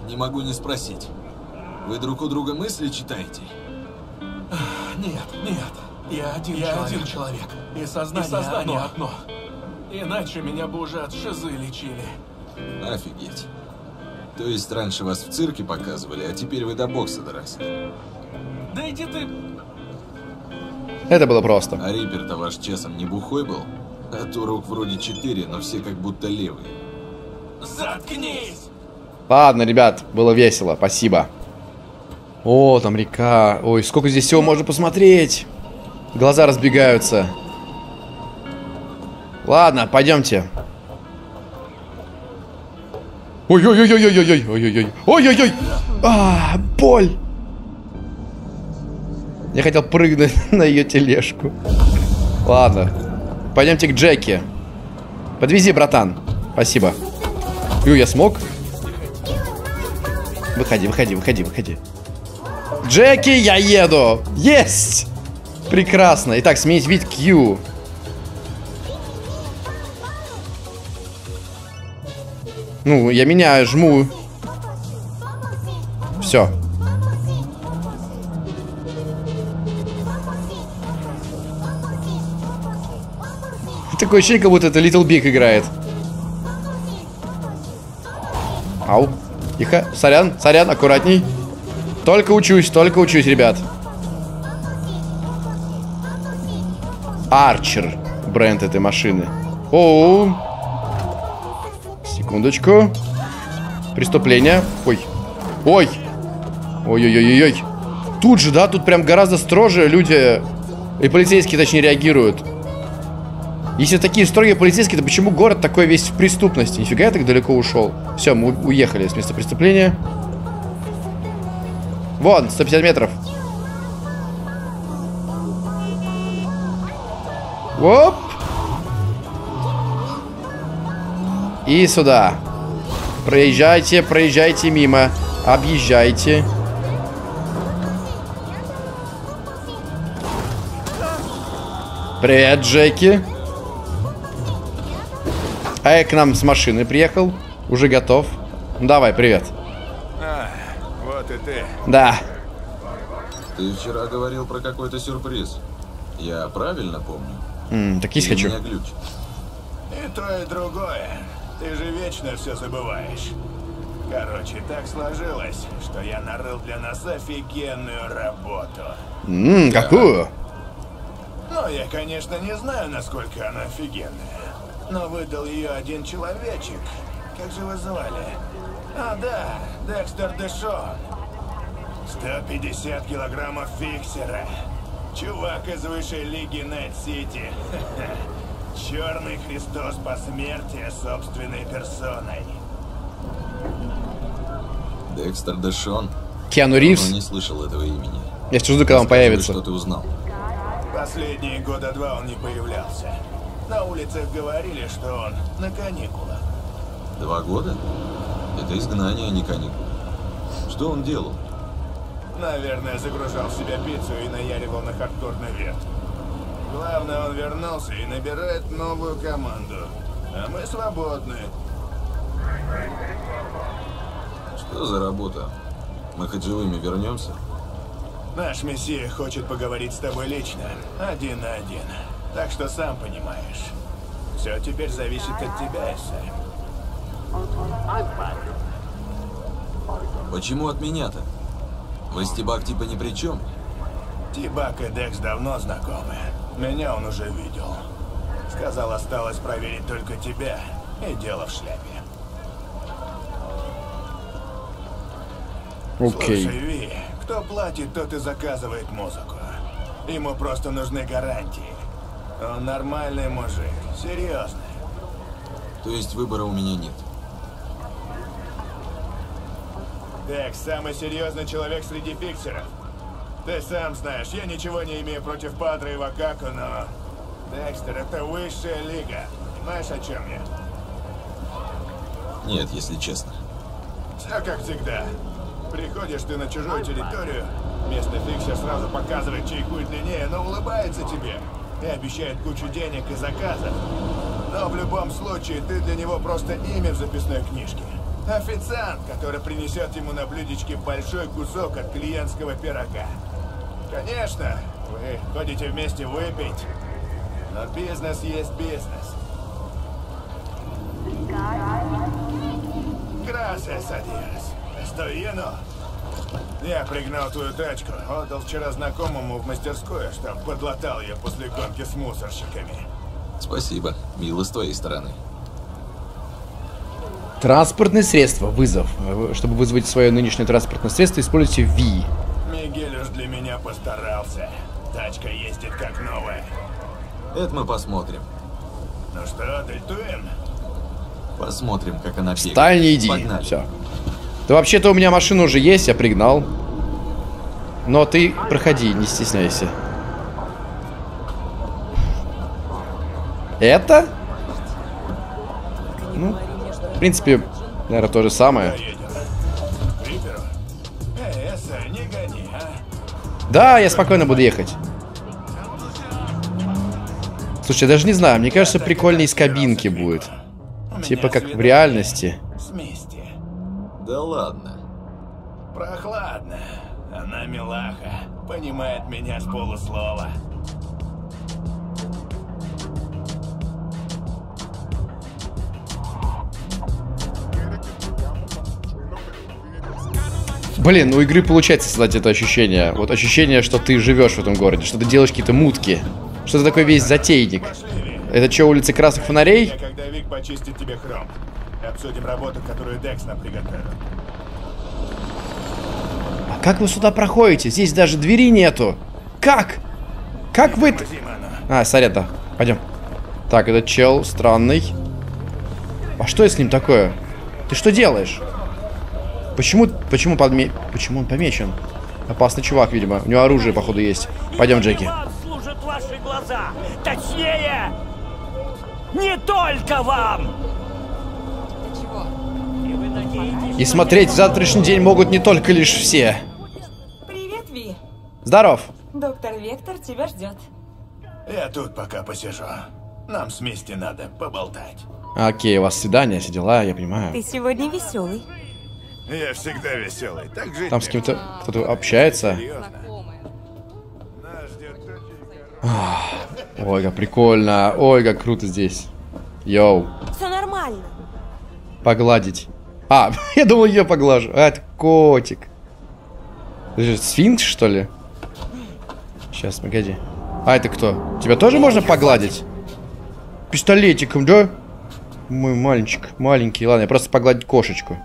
не могу не спросить. Вы друг у друга мысли читаете? Нет, нет. Я один я человек. один человек. И сознание, и сознание одно. одно. Иначе меня бы уже от шизы лечили. Офигеть. То есть раньше вас в цирке показывали, а теперь вы до бокса доросли. Да иди ты. это было просто. А Риппер-то ваш часом не бухой был? А то рук вроде четыре, но все как будто левые. Заткнись! Ладно, ребят, было весело, спасибо. О, там река. Ой, сколько здесь всего можно посмотреть. Глаза разбегаются. Ладно, пойдемте. Ой-ой-ой-ой-ой-ой, ой-ой-ой. А, боль. Я хотел прыгнуть на ее тележку. Ладно. Пойдемте к Джеки. Подвези, братан. Спасибо. Ю, я смог? Выходи, выходи, выходи, выходи. Джеки, я еду! Есть! Прекрасно. Итак, сменить вид Q. Ну, я меняю, жму. Все. Такое ощущение, как будто это Little Big играет. Ау. Тихо. Сорян, сорян, аккуратней. Только учусь, только учусь, ребят. Арчер. Бренд этой машины. Оу. Секундочку. Преступление. Ой. Ой. Ой-ой-ой-ой. Тут же, да, тут прям гораздо строже люди, и полицейские, точнее, реагируют. Если такие строгие полицейские, то почему город такой весь в преступности? Нифига я так далеко ушел. Все, мы уехали с места преступления. Вон, 150 метров. Оп. И сюда. Проезжайте, проезжайте мимо. Объезжайте. Привет, Джеки. А я к нам с машины приехал. Уже готов. Давай, привет. А, вот и ты. Да. Ты вчера говорил про какой-то сюрприз. Я правильно помню? М, так есть Или хочу. меня глюч? И то, и другое. Ты же вечно все забываешь. Короче, так сложилось, что я нарыл для нас офигенную работу. Ммм, какую? Ну, я, конечно, не знаю, насколько она офигенная. Но выдал ее один человечек. Как же его звали? А, да, Декстер Дэшон. 150 килограммов фиксера. Чувак из высшей лиги Найт-Сити. Черный Христос посмертия собственной персоной. Декстер Дэшон. Киану Ривз? Давно не слышал этого имени. Я жду, когда он появится. Что ты узнал? Последние года два он не появлялся. На улицах говорили, что он на каникулах. Два года? Это изгнание, а не каникулы. Что он делал? Наверное, загружал в себя пиццу и наяривал на хардкорный вет. Главное, он вернулся и набирает новую команду. А мы свободны. Что за работа? Мы хоть живыми вернемся? Наш мессия хочет поговорить с тобой лично, один на один. Так что сам понимаешь. Все теперь зависит от тебя, Эссай. Почему от меня-то? Вестибак типа ни при чем? Тибак и Декс давно знакомы. Меня он уже видел. Сказал, осталось проверить только тебя. И дело в шляпе. Окей. Слушай, Ви, кто платит, тот и заказывает музыку. Ему просто нужны гарантии. Он нормальный мужик, серьезный. То есть выбора у меня нет. Декс самый серьезный человек среди фиксеров. Ты сам знаешь, я ничего не имею против Падре и Вакаку, но... Декстер — это высшая лига. Понимаешь, о чем я? Нет, если честно. Все как всегда. Приходишь ты на чужую территорию, местный фиксер сразу показывает, чей хуй длиннее, но улыбается тебе и обещает кучу денег и заказов. Но в любом случае ты для него просто имя в записной книжке. Официант, который принесет ему на блюдечке большой кусок от клиентского пирога. Конечно, вы ходите вместе выпить, но бизнес есть бизнес. Gracias a Dios. Estoy lleno. Я пригнал твою тачку, отдал вчера знакомому в мастерскую, чтоб подлатал ее после гонки с мусорщиками. Спасибо. Мило с твоей стороны. Транспортное средство. Вызов. Вы- Чтобы вызвать свое нынешнее транспортное средство, используйте V. постарался. Тачка ездит как новая. Это мы посмотрим. Ну что, дельтуем? Посмотрим, как она бегает. Встань и иди. Погнали. Все. Да вообще-то у меня машина уже есть, я пригнал. Но ты проходи, не стесняйся. Это? Ну, в принципе, наверное, то же самое. Да, я спокойно буду ехать. Слушай, я даже не знаю, мне кажется, прикольно из кабинки будет. Типа как в реальности. Да ладно. Прохладно. Она милаха. Понимает меня с полуслова. Блин, у игры получается создать это ощущение. Вот ощущение, что ты живешь в этом городе, что ты делаешь какие-то мутки. Что ты такой весь затейник? Это что, улица красных фонарей? Когда Вик почистит тебе хром. И обсудим работу, которую Декс нам приготовил. А как вы сюда проходите? Здесь даже двери нету. Как? Как вы... А, сорян, да. Пойдем. Так, этот чел странный. А что с ним такое? Ты что делаешь? Почему, почему, подме... почему он помечен? Опасный чувак, видимо. У него оружие, походу, есть. Пойдем, Джеки. Служат ваши глаза. Точнее, не только вам. И смотреть в завтрашний день могут не только лишь все. Привет, Ви. Здоров. Доктор Вектор тебя ждет. Я тут пока посижу. Нам с Мисти надо поболтать. Окей, у вас свидание, все дела, я понимаю. Ты сегодня веселый. Я всегда веселый. Так жить Там с кем-то кто-то общается. Ой, как прикольно. Ой, как круто здесь. Йоу. Все нормально. Погладить. А, я думал, ее поглажу. А, это котик. Это же сфинкс, что ли? Сейчас, погоди. А, это кто? Тебя тоже можно погладить? Пистолетиком, да? Мой мальчик, маленький. Ладно, я просто погладить кошечку.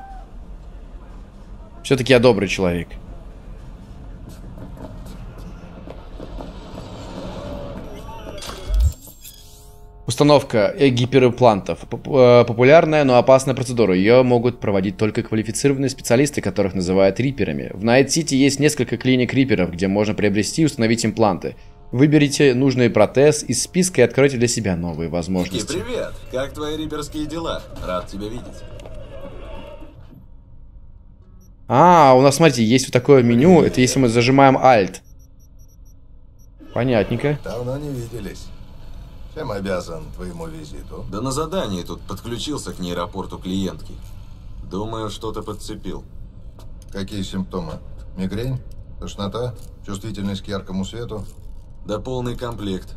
Все-таки я добрый человек. Установка гиперимплантов. Поп- э, Популярная, но опасная процедура. Ее могут проводить только квалифицированные специалисты, которых называют риперами. В Найт-Сити есть несколько клиник риперов, где можно приобрести и установить импланты. Выберите нужный протез из списка и откройте для себя новые возможности. привет! Как твои риперские дела? Рад тебя видеть. А, у нас, смотрите, есть вот такое меню. Это если мы зажимаем Alt. Понятненько. Давно не виделись. Чем обязан твоему визиту? Да на задании тут подключился к нейропорту клиентки. Думаю, что-то подцепил. Какие симптомы? Мигрень? Тошнота? Чувствительность к яркому свету? Да полный комплект.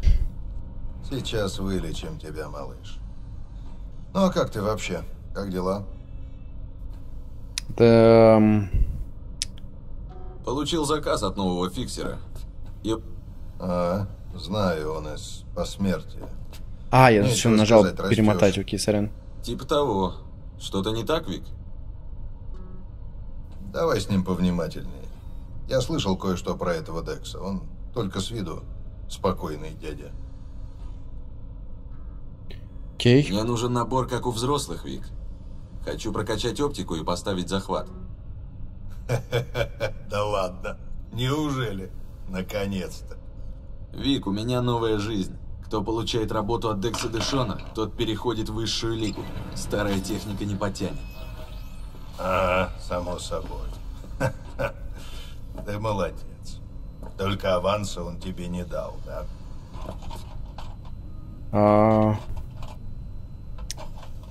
Сейчас вылечим тебя, малыш. Ну а как ты вообще? Как дела? Да, м, Получил заказ от нового фиксера. И... А, знаю, он из посмертия. А, я зачем нажал сказать, перемотать, окей, сорян. Типа того. Что-то не так, Вик? Давай с ним повнимательнее. Я слышал кое-что про этого Декса. Он только с виду спокойный дядя. Окей. Мне нужен набор, как у взрослых, Вик. Хочу прокачать оптику и поставить захват. Да ладно. Неужели? Наконец-то. Вик, у меня новая жизнь. Кто получает работу от Декса Дэшона, тот переходит в высшую лигу. Старая техника не потянет. А, само собой. Ты молодец. Только аванса он тебе не дал, да? А,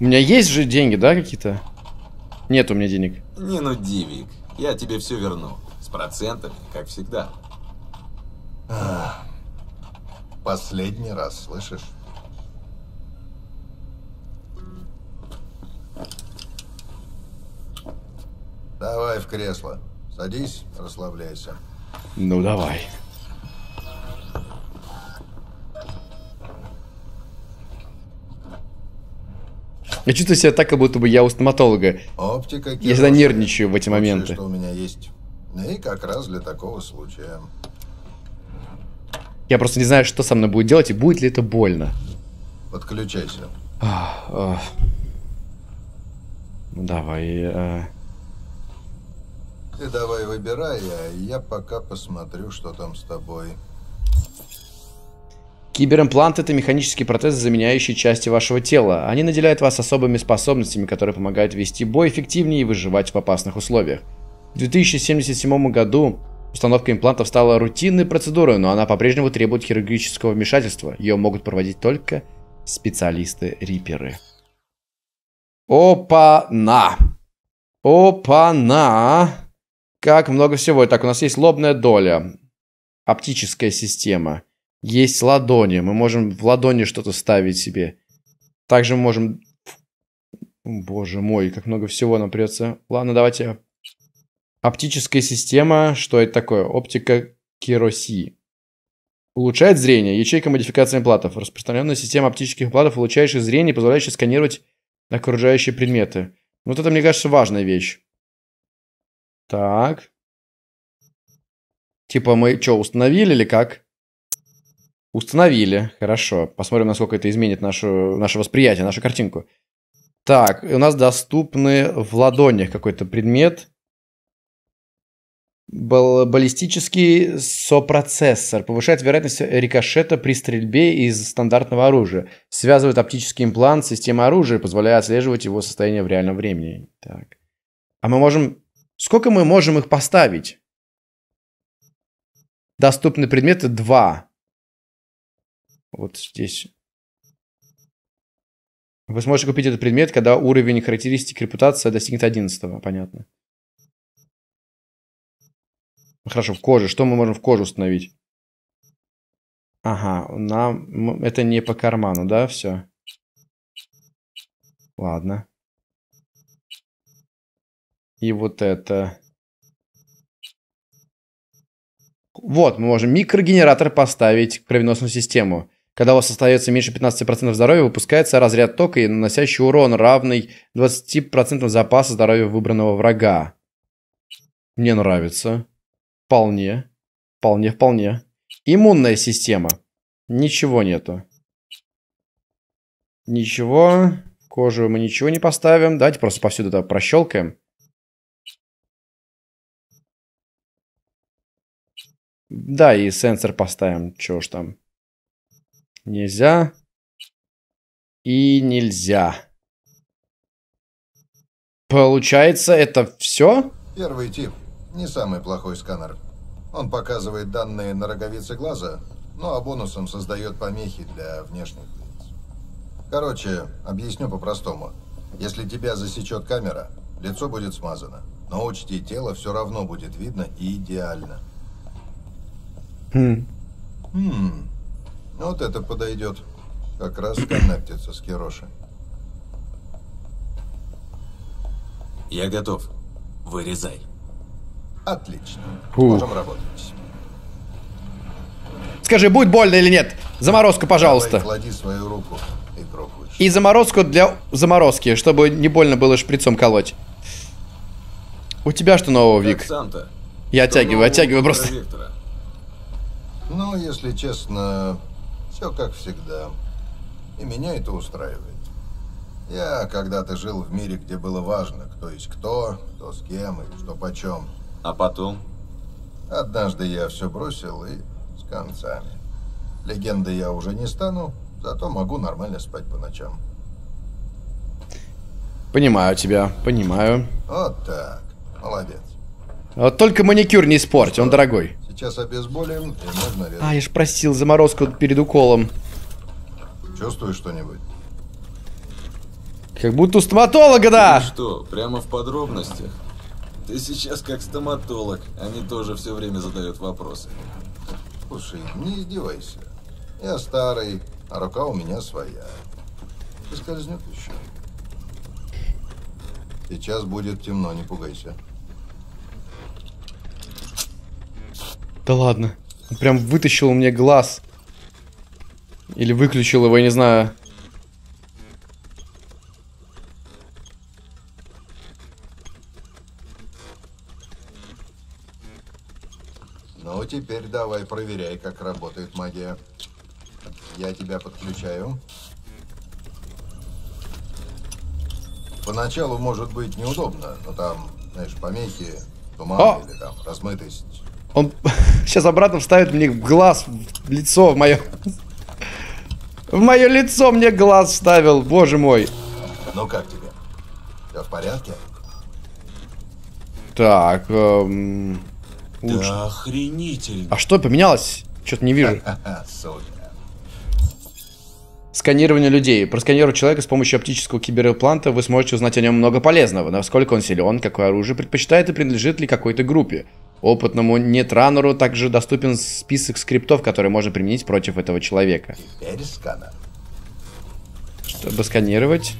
У меня есть же деньги, да, какие-то? Нет у меня денег. Не нуди, Вик. Я тебе все верну. С процентами, как всегда. Последний раз, слышишь? Давай в кресло. Садись, расслабляйся. Ну, давай. Я чувствую себя так, как будто бы я у стоматолога. Оптика Я всегда нервничаю в эти моменты. что у меня есть. И как раз для такого случая. Я просто не знаю, что со мной будет делать и будет ли это больно. Подключайся. Ну давай. э, Ты давай выбирай, а я пока посмотрю, что там с тобой. Киберимплант это механический протез, заменяющий части вашего тела. Они наделяют вас особыми способностями, которые помогают вести бой эффективнее и выживать в опасных условиях. В 2077 году установка имплантов стала рутинной процедурой, но она по-прежнему требует хирургического вмешательства. Ее могут проводить только специалисты-риперы. Опа-на! Опа-на! Как много всего. Так, у нас есть лобная доля. Оптическая система. Есть ладони. Мы можем в ладони что-то ставить себе. Также мы можем... Боже мой, как много всего нам придется. Ладно, давайте... Оптическая система. Что это такое? Оптика Кироси. Улучшает зрение. Ячейка модификации имплантов. Распространенная система оптических имплантов, улучшающая зрение, позволяющая сканировать окружающие предметы. Вот это, мне кажется, важная вещь. Так. Типа мы что, установили или как? Установили. Хорошо. Посмотрим, насколько это изменит нашу, наше восприятие, нашу картинку. Так, у нас доступны в ладонях какой-то предмет. Бал баллистический сопроцессор. Повышает вероятность рикошета при стрельбе из стандартного оружия. Связывает оптический имплант с системой оружия, позволяя отслеживать его состояние в реальном времени. Так. А мы можем... Сколько мы можем их поставить? Доступны предметы 2. Вот здесь. Вы сможете купить этот предмет, когда уровень характеристик репутация достигнет 11. Понятно. Хорошо, в коже. Что мы можем в кожу установить? Ага, нам... Это не по карману, да, все? Ладно. И вот это... Вот, мы можем микрогенератор поставить к кровеносную систему. Когда у вас остается меньше 15% здоровья, выпускается разряд тока, наносящий урон, равный 20% запаса здоровья выбранного врага. Мне нравится. Вполне. Вполне, вполне. Иммунная система. Ничего нету. Ничего. Кожу мы ничего не поставим. Давайте просто повсюду это прощелкаем. Да, и сенсор поставим. Чего ж там. Нельзя. И нельзя. Получается, это все? Первый тип. Не самый плохой сканер. Он показывает данные на роговице глаза, ну а бонусом создает помехи для внешних лиц. Короче, объясню по-простому. Если тебя засечет камера, лицо будет смазано. Но учти, тело все равно будет видно идеально. Хм. Хм. Вот это подойдет. Как раз коннектится с Кироши. Я готов. Вырезай. Отлично. Фу. Можем работать. Скажи, будет больно или нет? Заморозку, пожалуйста. Давай, клади свою руку и пробуй. И заморозку для заморозки, чтобы не больно было шприцом колоть. У тебя что нового, Вик? Я оттягиваю, оттягиваю просто. Виктора? Ну, если честно, все как всегда. И меня это устраивает. Я когда-то жил в мире, где было важно, кто есть кто, кто с кем и что почем. А потом? Однажды я все бросил и с концами. Легендой я уже не стану, зато могу нормально спать по ночам. Понимаю тебя, понимаю. Вот так. Молодец. Вот только маникюр не испорть, он дорогой. Сейчас обезболим, и можно резать. А, я ж просил заморозку перед уколом. Чувствуешь что-нибудь? Как будто у стоматолога, да! Ты что, прямо в подробностях? Ты сейчас как стоматолог, они тоже все время задают вопросы. Слушай, не издевайся. Я старый, а рука у меня своя. И скользнет еще. Сейчас будет темно, не пугайся. Да ладно. Он прям вытащил у меня глаз. Или выключил его, я не знаю. Ну, теперь давай проверяй, как работает магия. Я тебя подключаю. Поначалу может быть неудобно, но там, знаешь, помехи, туман О! или там размытость. Он сейчас обратно вставит мне в глаз, в лицо, в мое... В мое лицо мне глаз вставил, боже мой. Ну как тебе? Все в порядке? Так, эм. Да охренительно. А что поменялось? Что-то не вижу. Сканирование людей. Просканировав человека с помощью оптического киберимпланта, вы сможете узнать о нем много полезного. Насколько он силен, какое оружие предпочитает и принадлежит ли какой-то группе. Опытному нетранеру также доступен список скриптов, которые можно применить против этого человека. Теперь сканер. Чтобы сканировать.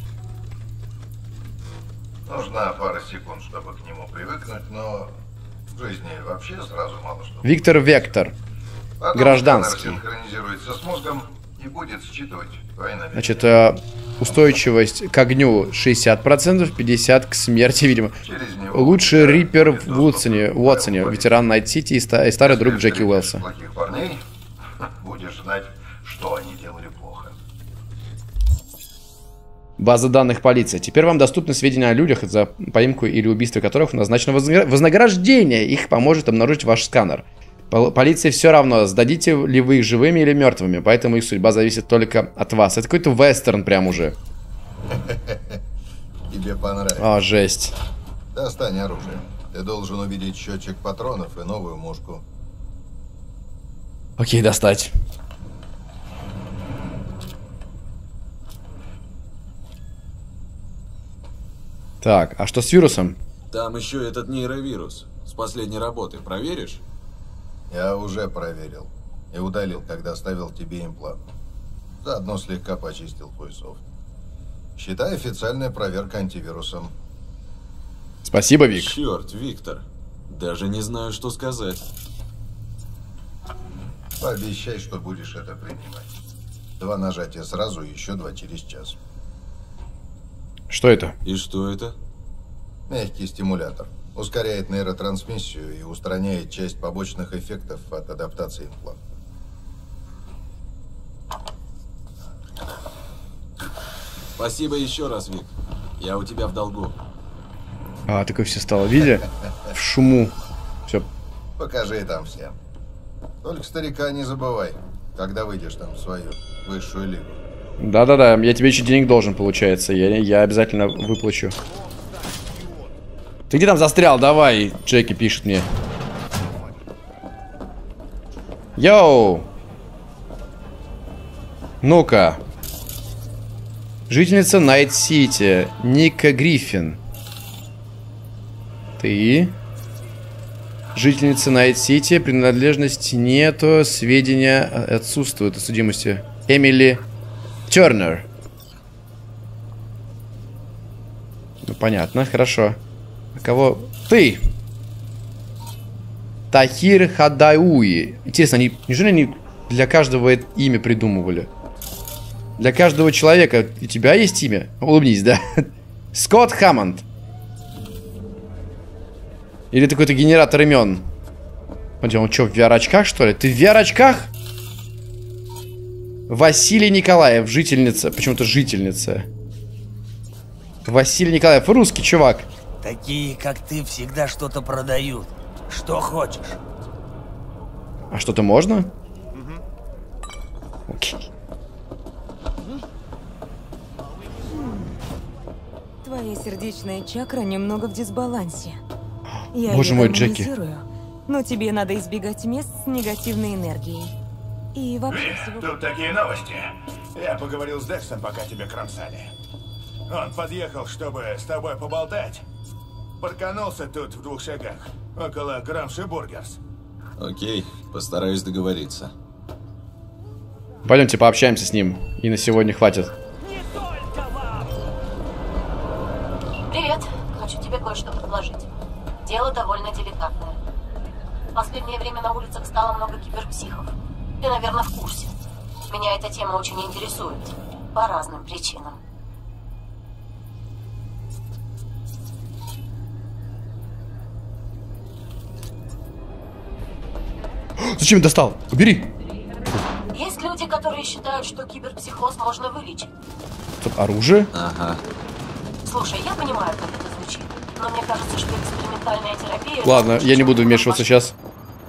Нужна пара секунд, чтобы к нему привыкнуть, но в жизни вообще сразу мало что. Виктор Вектор. Потом Гражданский. синхронизируется с мозгом и будет считывать твои намерения. Значит, э, устойчивость к огню 60%, 50% к смерти, видимо. Лучший Риппер в Уотсоне, Уотсоне ветеран Найт-Сити и, ста- и старый друг Джеки Уэлса. Плохих парней будешь знать, что они делали плохо. База данных полиции. Теперь вам доступны сведения о людях, за поимку или убийство которых назначено возна- вознаграждение. Их поможет обнаружить ваш сканер. Пол- Полиции все равно, сдадите ли вы их живыми или мертвыми, поэтому их судьба зависит только от вас. Это какой-то вестерн прям уже. Тебе понравится. А, жесть. Достань оружие. Ты должен увидеть счетчик патронов и новую мушку. Окей, достать. Так, а что с вирусом? Там еще этот нейровирус. С последней работы. Проверишь? Я уже проверил. И удалил, когда ставил тебе имплант. Заодно слегка почистил твой софт. Считай официальная проверка антивирусом. Спасибо, Вик. Черт, Виктор. Даже не знаю, что сказать. Пообещай, что будешь это принимать. Два нажатия сразу и еще два через час. Что это? И что это? Мягкий стимулятор. Ускоряет нейротрансмиссию и устраняет часть побочных эффектов от адаптации импланта. Спасибо еще раз, Вик. Я у тебя в долгу. А, такой все стало, видя? В шуму. Все. Покажи там всем. Только старика не забывай, когда выйдешь там в свою высшую лигу. Да-да-да, я тебе еще денег должен, получается. Я, я обязательно выплачу. Ты где там застрял? Давай, Джеки пишет мне. Йоу! Ну-ка. Жительница Найт-Сити. Ника Гриффин. Ты? Жительница Найт-Сити. Принадлежности нету. Сведения отсутствуют о судимости. Эмили Тернер. Ну, понятно, хорошо. А кого? Ты! Тахир Хадауи. Интересно, они, неужели они для каждого имя придумывали? Для каждого человека. У тебя есть имя? Улыбнись, да? Скотт Хаммонд. Или ты какой-то генератор имен? Смотри, он что, в VR-очках, что ли? Ты в VR-очках? Василий Николаев, жительница. Почему-то жительница. Василий Николаев, русский чувак. Такие, как ты, всегда что-то продают. Что хочешь. А что-то можно? Окей. Твоя сердечная чакра немного в дисбалансе. Я Боже мой, Джеки. Но тебе надо избегать мест с негативной энергией. И вообще всего... Тут такие новости. Я поговорил с Дексом, пока тебя кромсали. Он подъехал, чтобы с тобой поболтать. Парканулся тут в двух шагах, около Грамши Бургерс. Окей, постараюсь договориться. Пойдемте пообщаемся с ним. И на сегодня хватит. Привет. Хочу тебе кое-что предложить. Дело довольно деликатное. В последнее время на улицах стало много киберпсихов. Ты, наверное, в курсе. Меня эта тема очень интересует. По разным причинам. Зачем достал? Убери. Есть люди, которые считают, что киберпсихоз можно вылечить. Тут оружие. Ага. Слушай, я понимаю, как это звучит. Но мне кажется, что экспериментальная терапия... Ладно, я не буду вмешиваться сейчас.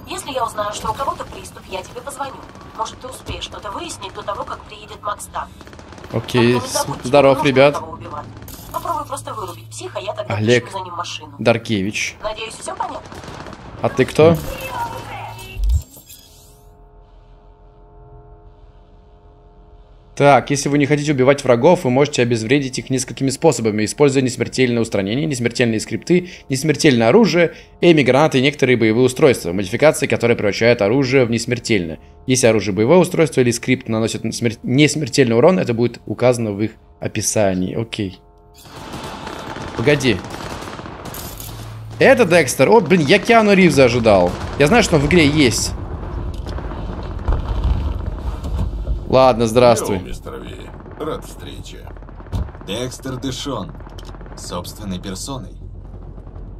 Если я узнаю, что у кого-то приступ, я тебе позвоню. Может, ты успеешь что-то выяснить до того, как приедет Макс Тан. Окей, забудь, здоров, ребят. Попробуй просто вырубить психа, я тогда Олег за ним машину. Даркевич. Надеюсь, все понятно? А ты кто? Так, если вы не хотите убивать врагов, вы можете обезвредить их несколькими способами, используя несмертельное устранение, несмертельные скрипты, несмертельное оружие, эми, гранаты и некоторые боевые устройства, модификации, которые превращают оружие в несмертельное. Если оружие боевое устройство или скрипт наносит смер- несмертельный урон, это будет указано в их описании. Окей. Погоди. Это Декстер. О, блин, я Киану Ривза ожидал. Я знаю, что он в игре есть. Ладно, здравствуй. Йоу, мистер Ви. Рад встрече. Декстер Дэшон. Собственной персоной.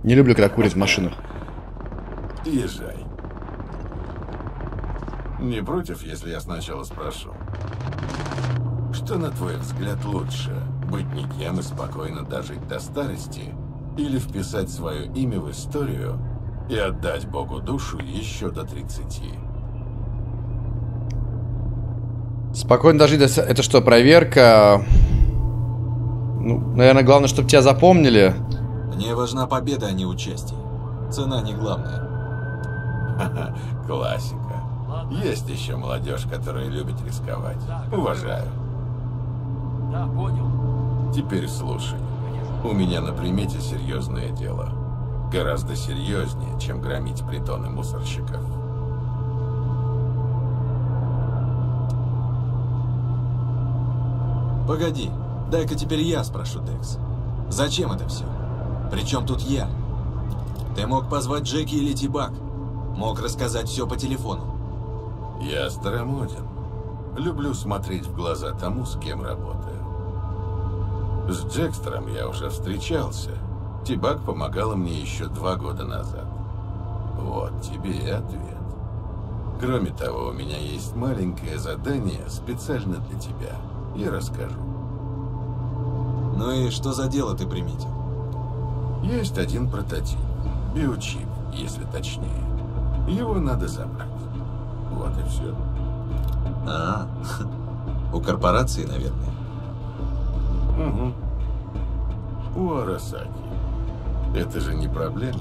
Не люблю, когда курят в машинах. Езжай. Не против, если я сначала спрошу? Что, на твой взгляд, лучше? Быть никем и спокойно дожить до старости? Или вписать свое имя в историю и отдать Богу душу еще до 30? Спокойно дожить. до- Это что, проверка? Ну, наверное, главное, чтобы тебя запомнили. Мне важна победа, а не участие. Цена не главная. Классика. Есть еще молодежь, которая любит рисковать. Уважаю. Да, понял. Теперь слушай. У меня на примете серьезное дело. Гораздо серьезнее, чем громить притоны мусорщиков. Погоди, дай-ка теперь я спрошу, Декс. Зачем это все? Причем тут я? Ты мог позвать Джеки или Тибак. Мог рассказать все по телефону. Я старомоден. Люблю смотреть в глаза тому, с кем работаю. С Джекстером я уже встречался. Тибак помогала мне еще два года назад. Вот тебе и ответ. Кроме того, у меня есть маленькое задание специально для тебя. Я расскажу. Ну и что за дело ты приметил? Есть один прототип. Биочип, если точнее. Его надо забрать. Вот и все. А, у корпорации, наверное. Угу. У Арасаки. Это же не проблема.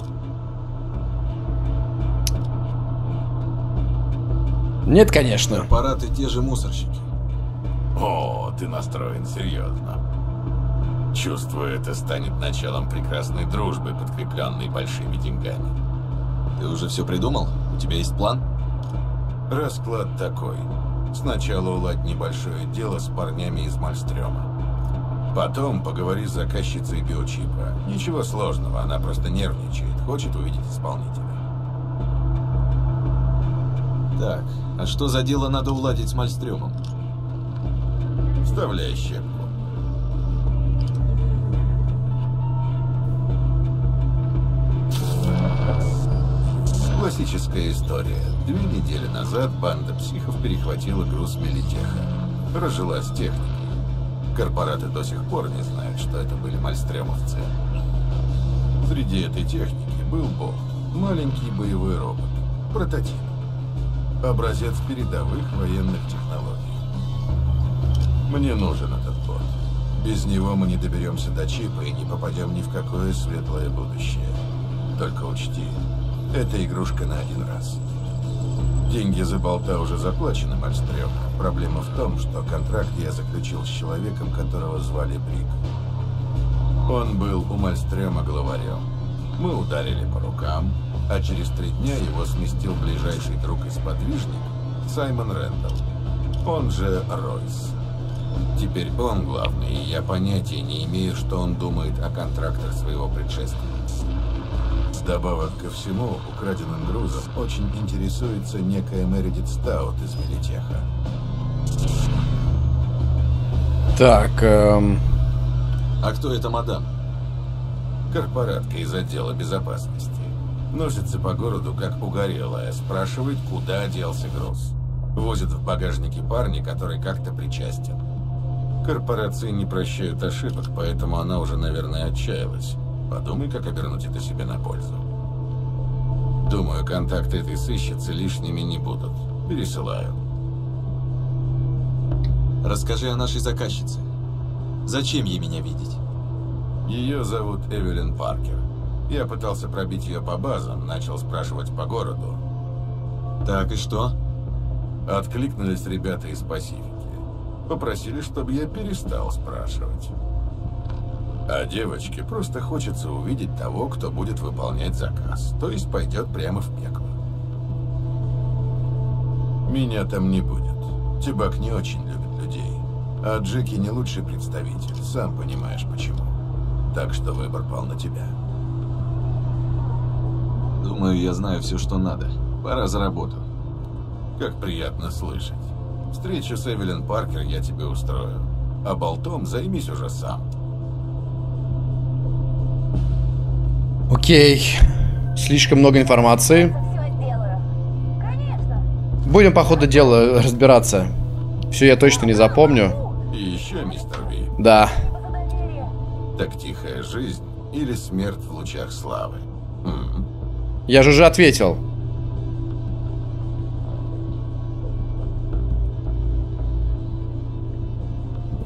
Нет, конечно. Корпораты те же мусорщики. О, ты настроен серьезно. Чувствую, это станет началом прекрасной дружбы, подкрепленной большими деньгами. Ты уже все придумал? У тебя есть план? Расклад такой. Сначала уладь небольшое дело с парнями из Мальстрёма. Потом поговори с заказчицей биочипа. Ничего сложного, она просто нервничает, хочет увидеть исполнителя. Так, а что за дело надо уладить с Мальстрёмом? Вставляй щепку. Классическая история. Две недели назад банда психов перехватила груз Мелитеха. Разжилась техникой. Корпораты до сих пор не знают, что это были мальстремовцы. Среди этой техники был бог. Маленький боевой робот. Прототип. Образец передовых военных технологий. Мне нужен этот бот. Без него мы не доберемся до чипа и не попадем ни в какое светлое будущее. Только учти, это игрушка на один раз. Деньги за болта уже заплачены, Мальстрём. Проблема в том, что контракт я заключил с человеком, которого звали Брик. Он был у Мальстрёма главарем. Мы ударили по рукам, а через три дня его сместил ближайший друг и сподвижник Саймон Рэндалл. Он же Ройс. Теперь он главный, и я понятия не имею, что он думает о контрактах своего предшественника. Вдобавок ко всему, украденным грузом очень интересуется некая Мередит Стаут из Мелитеха. Так, эм... А кто это мадам? Корпоратка из отдела безопасности. Носится по городу, как угорелая, спрашивает, куда делся груз. Возит в багажнике парня, который как-то причастен. Корпорации не прощают ошибок, поэтому она уже, наверное, отчаялась. Подумай, как обернуть это себе на пользу. Думаю, контакты этой сыщицы лишними не будут. Пересылаю. Расскажи о нашей заказчице. Зачем ей меня видеть? Ее зовут Эвелин Паркер. Я пытался пробить ее по базам, начал спрашивать по городу. Так и что? Откликнулись ребята из Пасифики. Попросили, чтобы я перестал спрашивать. А девочке просто хочется увидеть того, кто будет выполнять заказ. То есть пойдет прямо в пекло. Меня там не будет. Тибак не очень любит людей. А Джеки не лучший представитель, сам понимаешь почему. Так что выбор пал на тебя. Думаю, я знаю все, что надо. Пора за работу. Как приятно слышать. Встречу с Эвелин Паркер я тебе устрою. А болтом займись уже сам. Окей. Слишком много информации. Будем по ходу дела разбираться. Все я точно не запомню. И еще, мистер Ви. Да. Так тихая жизнь или смерть в лучах славы? М? Я же уже ответил.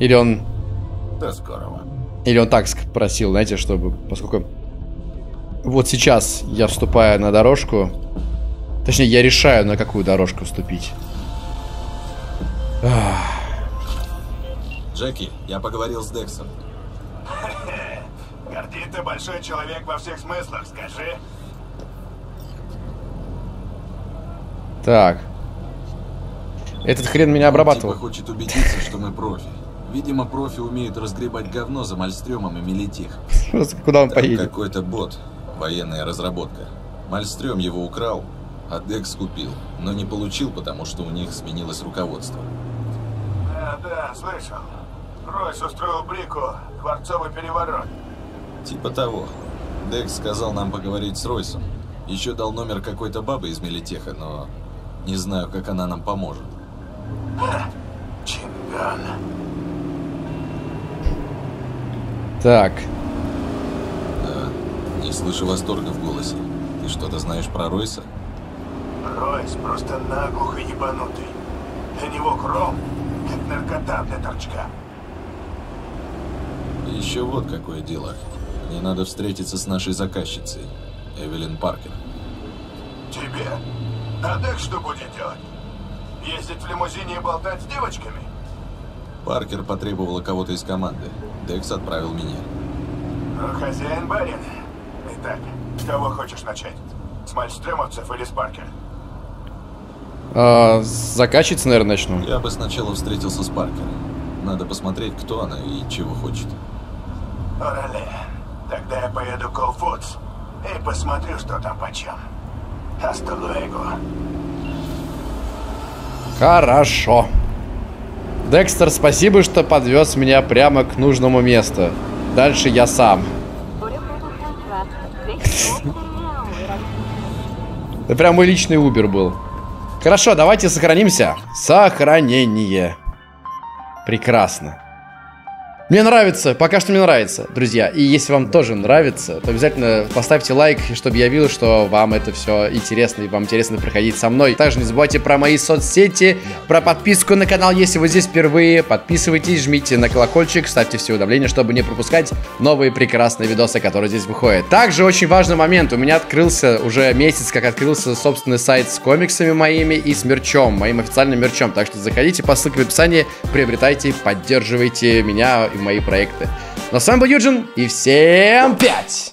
Или он... До скорого. Или он так спросил, знаете, чтобы... Поскольку... Вот сейчас я вступаю на дорожку. Точнее, я решаю, на какую дорожку вступить. Джеки, я поговорил с Дексом. Горди ты большой человек во всех смыслах, скажи. Так. Этот хрен меня обрабатывал. Типа хочет убедиться, что мы профи. Видимо, профи умеют разгребать говно за Мальстрёмом и Мелитих. Куда он Там поедет? какой-то бот, военная разработка. Мальстрём его украл, а Декс купил. Но не получил, потому что у них сменилось руководство. Да, да, слышал. Ройс устроил Брику дворцовый переворот. Типа того. Декс сказал нам поговорить с Ройсом. Еще дал номер какой-то бабы из Мелитеха, но не знаю, как она нам поможет. Чинган. Так. Да, не слышу восторга в голосе. Ты что-то знаешь про Ройса? Ройс просто наглухо ебанутый. Для него кром, как наркота для торчка. И еще вот какое дело. Мне надо встретиться с нашей заказчицей, Эвелин Паркер. Тебе? А Дек что будет делать? Ездить в лимузине и болтать с девочками? Паркер потребовала кого-то из команды. Декс отправил меня. Ну, хозяин барин. Итак, с кого хочешь начать? С мальстрёмовцев или с Паркер? А, заказчицы, наверное, начну. Я бы сначала встретился с Паркер. Надо посмотреть, кто она и чего хочет. Орале. Тогда я поеду к Foods и посмотрю, что там почем. Hasta luego. Хорошо. Декстер, спасибо, что подвез меня прямо к нужному месту. Дальше я сам. Это прям мой личный Uber был. Хорошо, давайте сохранимся. Сохранение. Прекрасно. Мне нравится, пока что мне нравится, друзья. И если вам тоже нравится, то обязательно поставьте лайк, чтобы я видел, что вам это все интересно и вам интересно проходить со мной. Также не забывайте про мои соцсети, про подписку на канал, если вы здесь впервые. Подписывайтесь, жмите на колокольчик, ставьте все уведомления, чтобы не пропускать новые прекрасные видосы, которые здесь выходят. Также очень важный момент. У меня открылся уже месяц, как открылся собственный сайт с комиксами моими и с мерчом, моим официальным мерчом. Так что заходите по ссылке в описании, приобретайте, поддерживайте меня и мои проекты. Но с вами был Юджин, и всем пять!